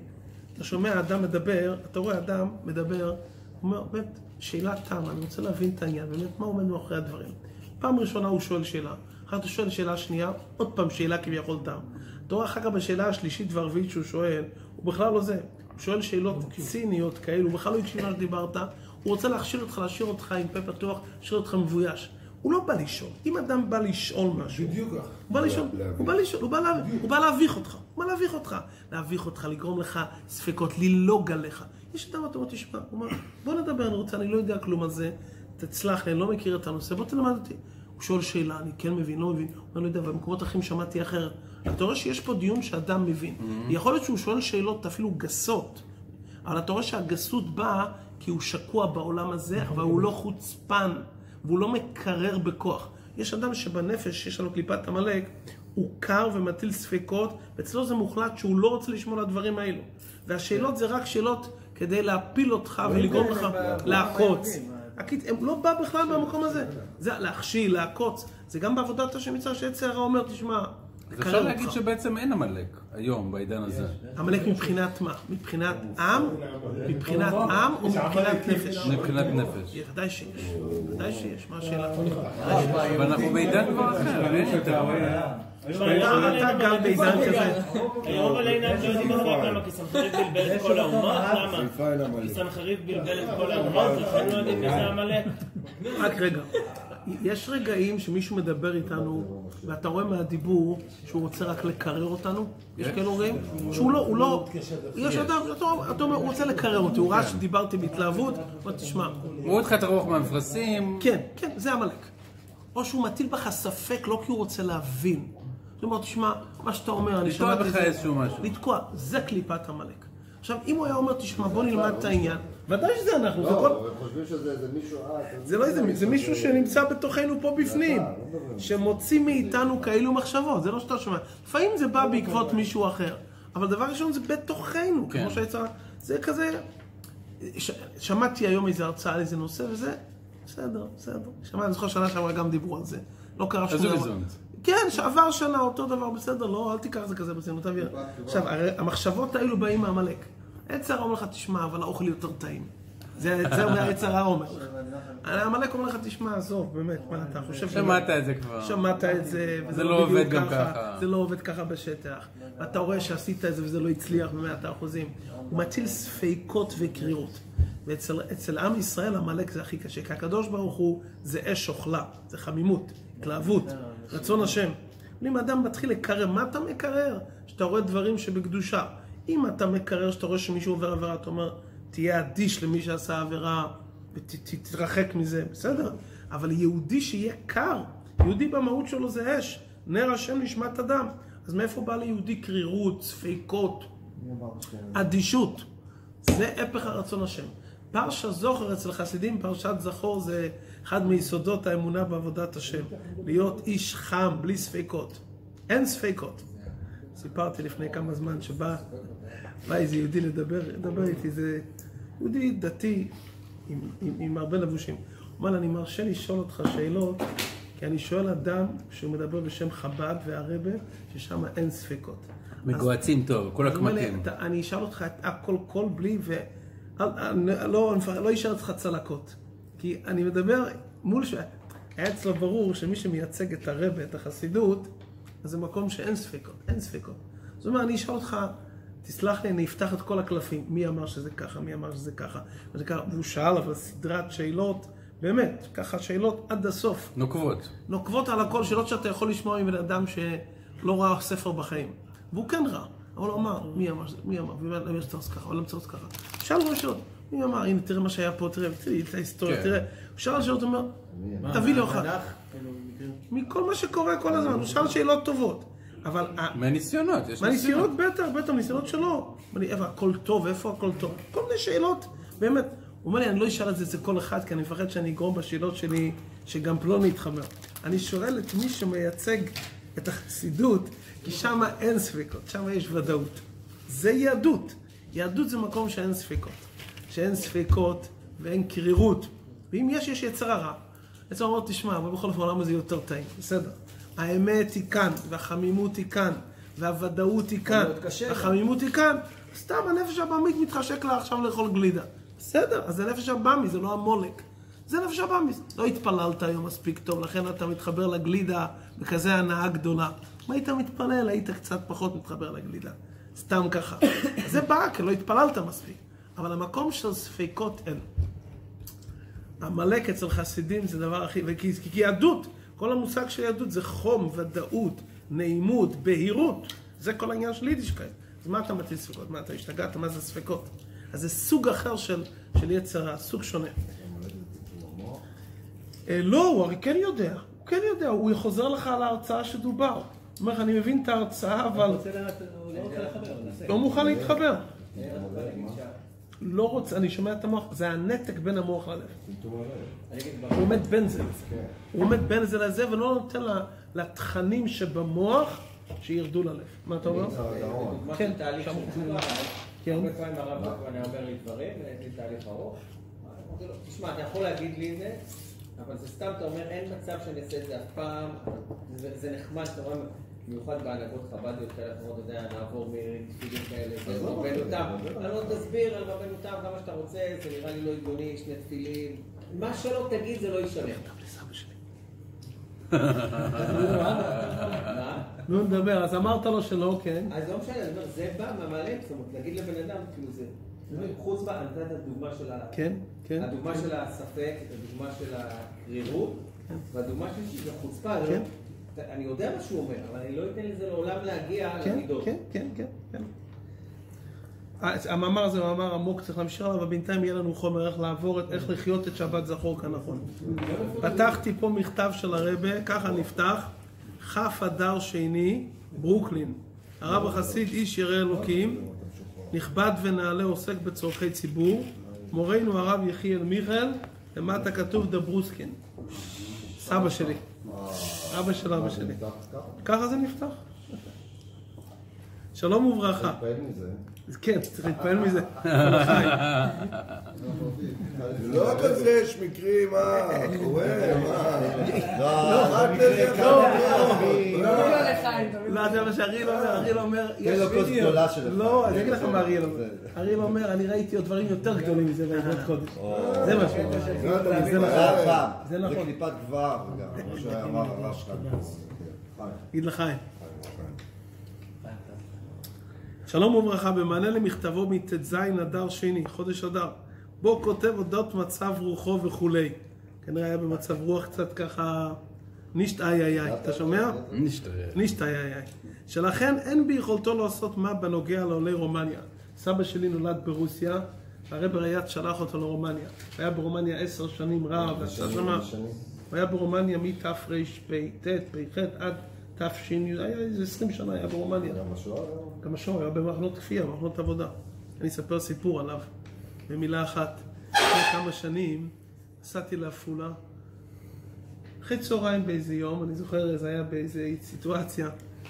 A: אתה שומע אדם מדבר, אתה רואה אדם מדבר, הוא אומר, באמת, שאלה תם, אני רוצה להבין את העניין, באמת, מה עומד מאחורי הדברים. פעם ראשונה הוא שואל שאלה, אחר כך הוא שואל שאלה שנייה, עוד פעם שאלה כביכול תם. אתה אתה רואה אחר כך בשאלה השלישית והרביעית שהוא שואל, הוא בכלל לא זה. הוא שואל שאלות ציניות כאלו, הוא בכלל לא הקשיב למה שדיברת, הוא רוצה להכשיל אותך, להשאיר אותך עם פה פתוח, להשאיר אותך מבויש. הוא לא בא לשאול. אם אדם בא לשאול משהו,
I: בדיוק ככה.
A: הוא בא לשאול, הוא בא לשאול, הוא בא לה- הוא בא להביך אותך, הוא בא להביך אותך, להביך אותך, לגרום לך ספקות, ללעוג עליך. יש אדם, אתה אומר, תשמע, הוא אומר, בוא נדבר, אני רוצה, אני לא יודע כלום על זה, תצלח לי, אני לא מכיר את הנושא, בוא תלמד אותי. הוא שואל שאלה, אני כן מבין, לא מבין, הוא אומר, לא יודע, במקומות אחרים שמעתי אחרת. אתה רואה שיש פה דיון שאדם מבין. יכול להיות שהוא שואל שאלות אפילו גסות, אבל אתה רואה שהגסות באה כי הוא שקוע בעולם הזה, אבל הוא לא חוצפן, והוא לא מקרר בכוח. יש אדם שבנפש, יש לנו קליפת עמלק, הוא קר ומטיל ספקות, ואצלו זה מוחלט שהוא לא רוצה לשמוע על הדברים האלו. והשאלות זה רק שאלות כדי להפיל אותך ולגרום לך לעקוץ. הם לא בא בכלל מהמקום הזה. זה להכשיל, לעקוץ. זה גם בעבודת השם מצווה שיצר הרע אומר, תשמע,
B: אפשר. להגיד שבעצם אין עמלק היום, בעידן הזה.
A: עמלק מבחינת מה? מבחינת עם? מבחינת עם או מבחינת נפש?
B: מבחינת נפש.
A: ודאי שיש, ודאי שיש, מה השאלה?
B: אבל אנחנו בעידן כבר אחר, אין יותר.
A: אתה גר בעידן כזה.
F: היום על עיניו לא יודעים לדעת למה, כי סנחריב בלבל את כל האומות, למה? כי. סנחריב בלבל את כל האומות, לכן לא יודעים מי זה עמלק.
A: רק רגע. יש רגעים שמישהו מדבר איתנו, ואתה רואה מהדיבור שהוא רוצה רק לקרר אותנו? יש כאלו רגעים? שהוא לא, הוא לא... יש אדם, אתה אומר, הוא רוצה לקרר אותי, הוא ראה שדיברתי בהתלהבות, הוא אומר, תשמע,
B: הוא רואה אותך את הרוח מהמפרשים.
A: כן, כן, זה עמלק. או שהוא מטיל בך ספק לא כי הוא רוצה להבין. הוא אומר, תשמע, מה שאתה אומר, אני
B: לתקוע
A: שמעתי את
B: בך
A: זה.
B: איזשהו משהו.
A: לתקוע, זה קליפת עמלק. עכשיו, אם הוא היה אומר, תשמע, בוא נלמד את העניין, ודאי שזה אנחנו, זה כל...
I: לא, הם חושבים שזה איזה מישהו... אה,
A: זה לא איזה, זה מישהו שנמצא בתוכנו פה בפנים, שמוציא מאיתנו כאלו מחשבות, זה לא שאתה שומע. לפעמים זה בא בעקבות מישהו אחר, אבל דבר ראשון זה בתוכנו,
B: כן.
A: כמו שהיצר, זה כזה, שמעתי היום איזה הרצאה על איזה נושא וזה, בסדר, בסדר. שמעתי, אני זוכר שנה שעברה גם דיברו על זה. לא קרה שום
B: איזה
A: דבר. כן, שעבר שנה, אותו דבר, בסדר, לא, אל תיקח את זה כזה ברצינות, תביא. עכשיו, הרי המחשבות האלו באים מעמלק. עץ הרע אומר לך, תשמע, אבל האוכל יותר טעים. זה העץ הרע אומר לך. עמלק אומר לך, תשמע, עזוב, באמת, מה אתה חושב...
B: שמעת את זה כבר.
A: שמעת את זה, וזה
B: זה
A: לא
B: עובד גם ככה.
A: זה לא עובד ככה בשטח. ואתה רואה שעשית את זה וזה לא הצליח במאת האחוזים. הוא מטיל ספקות וקרירות. ואצל אצל עם ישראל עמלק זה הכי קשה, כי הקדוש ברוך הוא זה אש אוכלה, זה חמימות, התלהבות, רצון השם. אם אדם מתחיל לקרר, מה אתה מקרר? שאתה רואה דברים שבקדושה. אם אתה מקרר, שאתה רואה שמישהו עובר עבירה, אתה אומר, תהיה אדיש למי שעשה עבירה ותתרחק מזה, בסדר. אבל יהודי שיהיה קר, יהודי במהות שלו זה אש, נר השם נשמת אדם. אז מאיפה בא ליהודי קרירות, ספיקות, אדישות? זה הפך הרצון השם. פרשה זוכר אצל חסידים, פרשת זכור זה אחד מיסודות האמונה בעבודת השם. להיות איש חם, בלי ספקות. אין ספקות. סיפרתי לפני כמה זמן שבא בא איזה יהודי לדבר, לדבר איתי, זה יהודי דתי עם, עם, עם הרבה לבושים. הוא אמר לי, אני מרשה לשאול אותך שאלות, כי אני שואל אדם שהוא מדבר בשם חב"ד והרבה, ששם אין ספקות.
B: מגוהצים טוב, כל הקמטים.
A: "אתה- אני אשאל אותך את הכל קול בלי, ו... אל- אל- לא, לא יישאר אצלך צלקות. כי אני מדבר מול ש... היה אצלו ברור שמי שמייצג את הרבה, את החסידות, אז זה מקום שאין ספקות, אין ספקות. זאת אומרת, אני אשאל אותך, תסלח לי, אני אפתח את כל הקלפים. מי אמר שזה ככה, מי אמר שזה ככה. וזה ככה. והוא שאל, אבל סדרת שאלות, באמת, ככה שאלות עד הסוף.
B: נוקבות.
A: נוקבות על הכל, שאלות שאתה יכול לשמוע מבן אדם שלא ראה ספר בחיים. והוא כן ראה, אבל הוא אמר, מי אמר שזה, מי אמר, מי אמר שצריך ככה, או למה צריך ככה. שאל שאלות, מי אמר, הנה תראה מה שהיה פה, תראה, תראה את ההיסטוריה,
B: כן.
A: תראה. הוא שאל שאלות, הוא אומר, תביא לי הוכחה.
E: כאילו,
A: מכל מה שקורה כל הזמן, הוא שאל שאלות טובות. אבל
B: מהניסיונות, יש
A: מהניסיונות בטח, בטח, ניסיונות שלו. אמר לי, איפה הכל טוב, איפה הכל טוב? כל מיני שאלות, באמת. הוא אומר לי, אני לא אשאל את זה אצל כל אחד, כי אני מפחד שאני אגרום בשאלות שלי שגם פלוני יתחמר. אני שואל את מי שמייצג את החסידות, כי שם אין ספקות, שם יש ודאות. זה יהדות. יהדות זה מקום שאין ספקות. שאין ספקות ואין קרירות. ואם יש, יש יצר הרע. יצר הרע אומר, תשמע, אבל בכל אופן העולם הזה יותר טעים. בסדר. האמת היא כאן, והחמימות היא כאן, והוודאות היא כאן, החמימות היא כאן. סתם הנפש הבמית מתחשק לה עכשיו לאכול גלידה. בסדר, אז זה נפש הבמי, זה לא המולק. זה נפש הבאמיס. לא התפללת היום מספיק טוב, לכן אתה מתחבר לגלידה בכזה הנאה גדולה. אם היית מתפלל, היית קצת פחות מתחבר לגלידה. סתם ככה. <coughs> זה בא, כי לא התפללת מספיק. אבל המקום של ספקות אין. עמלק אצל חסידים זה דבר הכי... וכי כי יהדות, כל המושג של יהדות זה חום, ודאות, נעימות, בהירות. זה כל העניין של יידישקייט. אז מה אתה מטיל ספקות? מה, אתה השתגעת? מה זה ספקות? אז זה סוג אחר של, של יצר סוג שונה. אה, לא, הוא הרי כן יודע. הוא כן יודע, הוא חוזר לך על ההרצאה שדובר. הוא אומר לך, אני מבין את ההרצאה, אבל
G: הוא לא.
A: לא מוכן להתחבר. לא רוצה, אני שומע את המוח, זה הנתק בין המוח ללב. הוא עומד בין זה לזה. הוא עומד בין זה לזה ולא נותן לתכנים שבמוח שירדו ללב. מה אתה אומר? כן. כן.
J: הרבה פעמים הרב היה אומר לי דברים, לי תהליך ארוך. לו, תשמע, אתה יכול להגיד לי את זה, אבל זה סתם, אתה אומר, אין מצב שאני אעשה את זה אף פעם, זה זה נחמד, אתה רואה, במיוחד בהנהגות חב"דיות כאלה אחרות, אתה יודע, נעבור מתפילין כאלה, זה רבנותם. לא תסביר על רבנותם כמה שאתה רוצה, זה נראה לי לא הגיוני, שני תפילין. מה שלא תגיד זה לא ישלם. מה?
A: נו, נדבר, אז אמרת לו שלא, כן.
J: אז לא משנה, זה בא מהמעלה, זאת אומרת, להגיד לבן אדם, כאילו זה, חוץ מה, אני נתת את הדוגמה של ה...
A: כן, כן.
J: הדוגמה של הספק, הדוגמה של הקרירות, והדוגמה של החוצפה,
A: כן.
J: אני יודע מה שהוא אומר, אבל אני לא אתן לזה לעולם להגיע
A: כן,
J: למידות.
A: כן, כן, כן, כן. המאמר הזה מאמר עמוק, צריך להמשיך עליו, אבל בינתיים יהיה לנו חומר איך לעבור, איך לחיות את שבת זכור כנכון. פתחתי פה מכתב של הרבה, ככה נפתח, כ' אדר שני, ברוקלין. הרב החסיד, איש ירא אלוקים, נכבד ונעלה, עוסק בצורכי ציבור. מורנו הרב יחיאל מיכאל, למטה כתוב דברוסקין. סבא שלי. אבא של אבא שלי. ככה זה נפתח. שלום וברכה. כן, צריך להתפעל מזה.
I: לא כזה יש מקרים, מה קורה, מה?
A: לא,
I: רק לזה
A: לא,
I: חייב.
A: לא, זה מה שאריאל אומר, אריאל אומר,
I: של אחד.
A: לא, אני אגיד לך מה אריאל אומר. אריאל אומר, אני ראיתי עוד דברים יותר גדולים מזה בעבוד קודש. זה מה שהוא אומר. זה נכון. זה
I: זה. קליפת גבוהה, גם, מה שאמר הרב שלנו.
A: גיד לחיים. שלום וברכה, במענה למכתבו מט"ז אדר שני, חודש אדר, בו כותב אודות מצב רוחו וכולי. כנראה היה במצב רוח קצת ככה נישט איי איי איי, אתה שומע? נישט איי איי איי. שלכן אין ביכולתו לעשות מה בנוגע לעולי רומניה. סבא שלי נולד ברוסיה, הרב ריאד שלח אותו לרומניה. היה ברומניה עשר שנים רב. הוא היה ברומניה מתרפ"ט, פ"ח עד תש"י, היה איזה עשרים שנה, היה ברומניה.
I: גם השואה,
A: גם השור היה במחנות כפייה, במחנות עבודה. אני אספר סיפור עליו, במילה אחת. לפני כמה שנים נסעתי לעפולה, אחרי צהריים באיזה יום, אני זוכר, זה היה באיזה סיטואציה,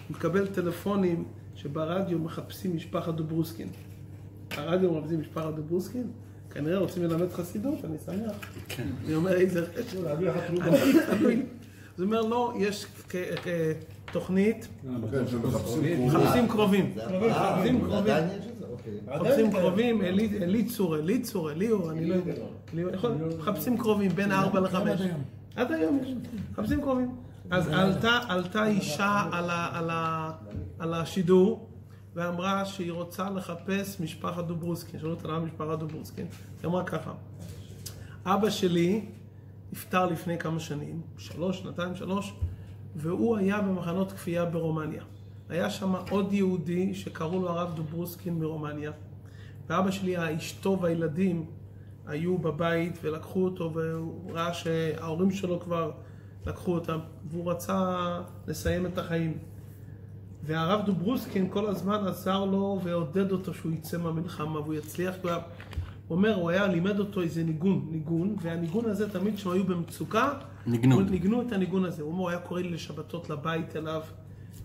A: מקבל טלפונים שברדיו מחפשים משפחת דוברוסקין. ברדיו מחפשים משפחת דוברוסקין? כנראה רוצים ללמד חסידות, אני שמח. אני אומר, איזה רשת. אני תלוי. אז הוא אומר, לא, יש תוכנית, מחפשים קרובים. מחפשים קרובים.
I: אוקיי.
A: מחפשים קרובים, אלי- אליצור, אליצור, אליאור, אני לא יודע. מחפשים קרובים בין ארבע לחמש. עד היום יש. מחפשים קרובים. אז עלתה- עלתה אישה על השידור ואמרה שהיא רוצה לחפש משפחת דוברוסקין. שאלו אותה למה משפחת דוברוסקין. היא אמרה ככה, אבא שלי נפטר לפני כמה שנים, שלוש, שנתיים, שלוש, והוא היה במחנות כפייה ברומניה. היה שם עוד יהודי שקראו לו הרב דוברוסקין מרומניה, ואבא שלי, אשתו והילדים היו בבית ולקחו אותו, והוא ראה שההורים שלו כבר לקחו אותם, והוא רצה לסיים את החיים. והרב דוברוסקין כל הזמן עזר לו ועודד אותו שהוא יצא מהמלחמה והוא יצליח. הוא אומר, הוא היה, לימד אותו איזה ניגון, ניגון, והניגון הזה תמיד כשהם היו במצוקה,
B: ניגנו.
A: ניגנו את הניגון הזה. הוא אומר, הוא היה קורא לי לשבתות לבית אליו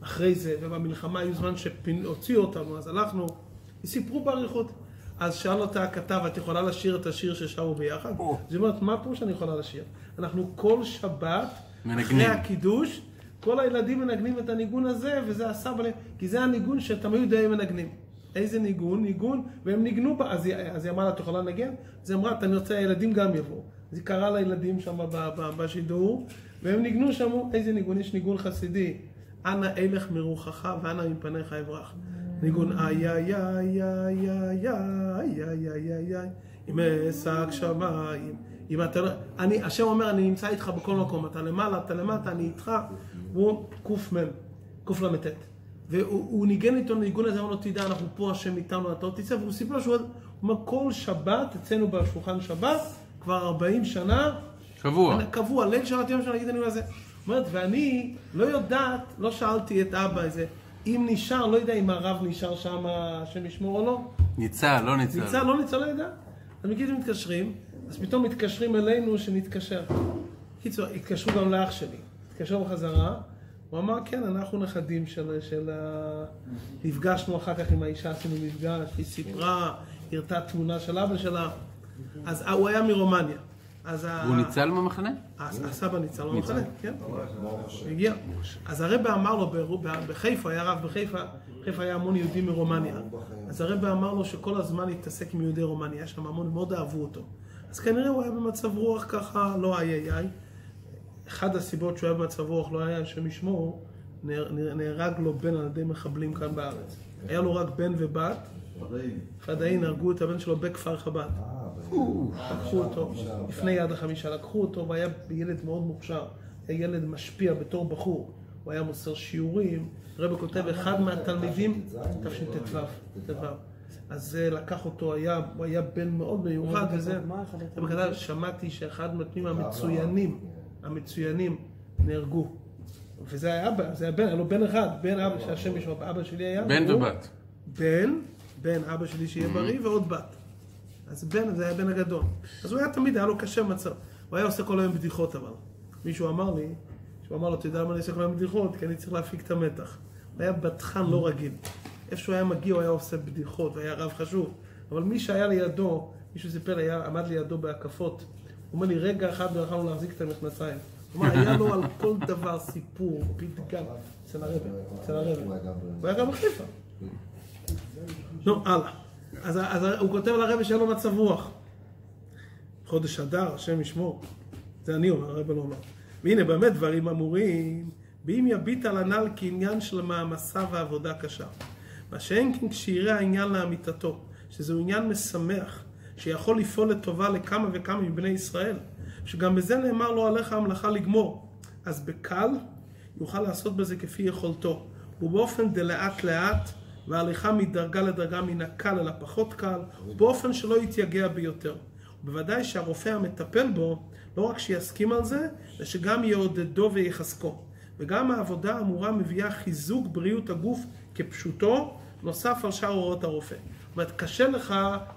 A: אחרי זה, ובמלחמה היו זמן שהוציאו אותנו, אז הלכנו, וסיפרו באריכות. אז שאל אותה הכתב, את יכולה לשיר את השיר ששרו ביחד? אז היא אומרת, מה פירוש שאני יכולה לשיר? אנחנו כל שבת,
B: מנגנים.
A: אחרי הקידוש, כל הילדים מנגנים את הניגון הזה, וזה הסבא כי זה הניגון שתמיד היו מנגנים. איזה ניגון? ניגון, והם ניגנו אז היא, אז היא אמרה לה, את יכולה לנגן? אז היא אמרה, אני רוצה, הילדים גם יבואו. אז היא קראה לילדים שם בשידור, והם ניגנו שם, איזה ניגון? יש ניגון חסידי. אנא אלך מרוחך ואנא מפניך אברח. ניגון איי איי איי איי איי איי איי איי איי איי אם אשק שמיים אם אתה לא... אני, השם אומר אני נמצא איתך בכל מקום אתה למעלה אתה למטה אני איתך והוא קמ קל"ט והוא הוא ניגן איתו ניגון הזה אמר לו תדע אנחנו פה השם איתנו אתה עוד תצא והוא סיפר שהוא אומר כל שבת אצלנו בשולחן שבת כבר 40 שנה
B: קבוע.
A: קבוע, ליל שבת יום שבת נגיד אני הזה. אומרת, ואני לא יודעת, לא שאלתי את אבא איזה, אם נשאר, לא יודע אם הרב נשאר שם, השם ישמור או לא.
B: ניצל, לא ניצל.
A: ניצל, לא ניצל, לא יודע. אז בקיצור מתקשרים, אז פתאום מתקשרים אלינו שנתקשר. קיצור, התקשרו גם לאח שלי. התקשר בחזרה, הוא אמר, כן, אנחנו נכדים של... של ה... נפגשנו אחר כך עם האישה, עשינו מפגש, היא סיפרה, הראתה תמונה של אבא שלה. אז אה, הוא היה מרומניה. אז ה-
B: הוא ניצל מהמחנה?
A: הס- הסבא ניצל במחנה, כן. הגיע. אז הרבא אמר לו, בחיפה, היה רב בחיפה, חיפה היה המון יהודים מרומניה. אז הרבא אמר לו שכל הזמן התעסק עם יהודי רומניה, שם המון, מאוד אהבו אותו. אז כנראה הוא היה במצב רוח ככה, לא איי איי איי. אחת הסיבות שהוא היה במצב רוח לא היה, השם ישמור, נהר- נהר- נהרג לו בן על ידי מחבלים כאן בארץ. היה לו רק בן ובת, פדאין הרגו את הבן שלו בכפר חב"ד. לקחו אותו לפני יד החמישה, לקחו אותו והיה ילד מאוד מוכשר, היה ילד משפיע בתור בחור, הוא היה מוסר שיעורים, רבי כותב אחד מהתלמידים, תשט"ו, ט"ו. אז לקח אותו, היה, הוא היה בן מאוד מיוחד. וזה,
D: אחד
A: כתב, שמעתי שאחד מהתלמידים המצוינים, המצוינים נהרגו. וזה היה אבא, זה היה בן, היה לו בן אחד, בן אבא שהשם ישמע, אבא שלי היה,
B: בן
A: הוא-
B: ובת.
A: בן, בן אבא שלי שיהיה בריא ועוד בת. אז בן, זה היה בן הגדול. אז הוא היה תמיד, היה לו קשה מצב. הוא היה עושה כל היום בדיחות אבל. מישהו אמר לי, שהוא אמר לו, אתה יודע למה אני עושה כל היום בדיחות? כי אני צריך להפיק את המתח. הוא היה בטחן לא רגיל. איפה שהוא היה מגיע הוא היה עושה בדיחות, הוא היה רב חשוב. אבל מי שהיה לידו, מישהו סיפר היה- עמד לידו בהקפות. הוא אומר לי, רגע אחד לא יכולנו להחזיק את המכנסיים. אמר, היה לו על כל דבר סיפור, פתגם, אצל הרבי, אצל הרבי. הוא היה גם בחיפה. נו, הלאה. אז, אז הוא כותב לרבי שאין לו מצב רוח. חודש אדר, השם ישמור. זה אני אומר, הרבי לא אומר. והנה, באמת דברים אמורים, ואם יביט על הנ"ל כעניין של מעמסה ועבודה קשה. מה שאין כן כשיראה העניין לאמיתתו, שזהו עניין משמח, שיכול לפעול לטובה לכמה וכמה מבני ישראל, שגם בזה נאמר לו עליך המלאכה לגמור. אז בקל יוכל לעשות בזה כפי יכולתו, ובאופן דלאט לאט, והליכה מדרגה לדרגה מן הקל אל הפחות קל, באופן שלא יתייגע ביותר. בוודאי שהרופא המטפל בו, לא רק שיסכים על זה, אלא שגם יעודדו ויחזקו. וגם העבודה האמורה מביאה חיזוק בריאות הגוף כפשוטו, נוסף על שאר הוראות הרופא. אומרת, קשה לך,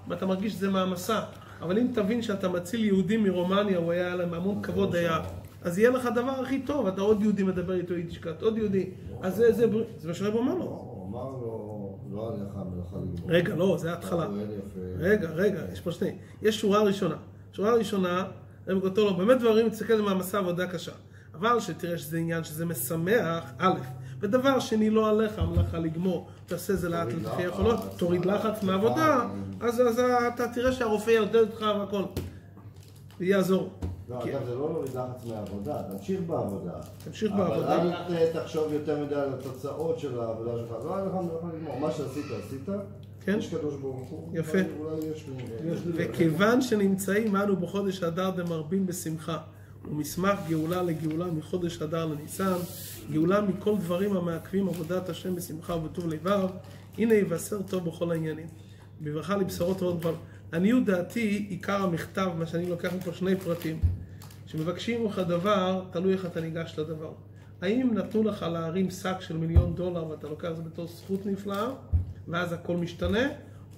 A: ואתה מרגיש שזה מעמסה, אבל אם תבין שאתה מציל יהודים מרומניה, הוא היה להם המון כבוד היה, אז יהיה לך דבר הכי טוב, אתה עוד יהודי מדבר איתו יידישקט, עוד יהודי, אז זה, זה. זה מה שהרב אומר לו.
I: הוא אמר לו, לא עליך המלאכה לגמור.
A: רגע, לא, זה ההתחלה. רגע, רגע, יש פה שני. יש שורה ראשונה. שורה ראשונה, רבי כותב לו, באמת דברים, תסתכל על מעמסה עבודה קשה. אבל שתראה שזה עניין שזה משמח, א', ודבר שני, לא עליך המלאכה לגמור, תעשה זה לאט לפי יכולות, תוריד לחץ מהעבודה, אז אז אתה תראה שהרופא יעודד אותך והכל. יעזור.
I: לא,
A: כי-
I: אגב, זה לא להוריד לחץ מהעבודה, תמשיך בעבודה.
A: תמשיך בעבודה.
I: אבל אל תחשוב יותר מדי על התוצאות של העבודה שלך. לא היה לך מלאכה לגמור. מה שעשית, עשית.
A: כן.
I: יש קדוש ברוך הוא.
A: יפה.
I: אולי יש לי...
A: וכיוון שנמצאים אנו בחודש אדר דמרבים בשמחה, ומשמח גאולה לגאולה מחודש אדר לניסן, גאולה מכל דברים המעכבים עבודת השם בשמחה ובטוב לבב, הנה יבשר טוב בכל העניינים. בברכה לבשורות טובות כבר. לעניות דעתי, עיקר המכתב, מה שאני לוקח מפה שני פרטים, שמבקשים ממך דבר, תלוי איך אתה ניגש לדבר. האם נתנו לך להרים שק של מיליון דולר ואתה לוקח את זה בתור זכות נפלאה, ואז הכל משתנה,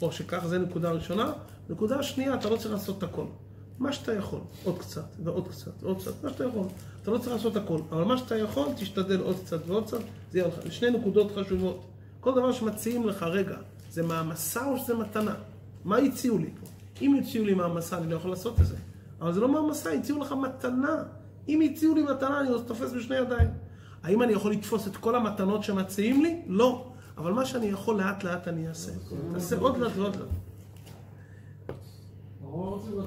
A: או שכך זה נקודה ראשונה. נקודה שנייה, אתה לא צריך לעשות את הכל. מה שאתה יכול, עוד קצת, ועוד קצת, ועוד קצת, מה שאתה יכול. אתה לא צריך לעשות הכל, אבל מה שאתה יכול, תשתדל עוד קצת ועוד קצת, זה יהיה לך. שני נקודות חשובות. כל דבר שמציעים לך, רגע, זה מעמסה או שזה מתנה? מה הציעו לי פה? אם הציעו לי מעמסה, אני לא יכול לעשות את זה. אבל זה לא מעמסה, הציעו לך מתנה. אם הציעו לי מתנה, אני תופס בשני ידיים. האם אני יכול לתפוס את כל המתנות שמציעים לי? לא. אבל מה שאני יכול לאט לאט אני אעשה. תעשה עוד לאט ועוד לאט.
H: לא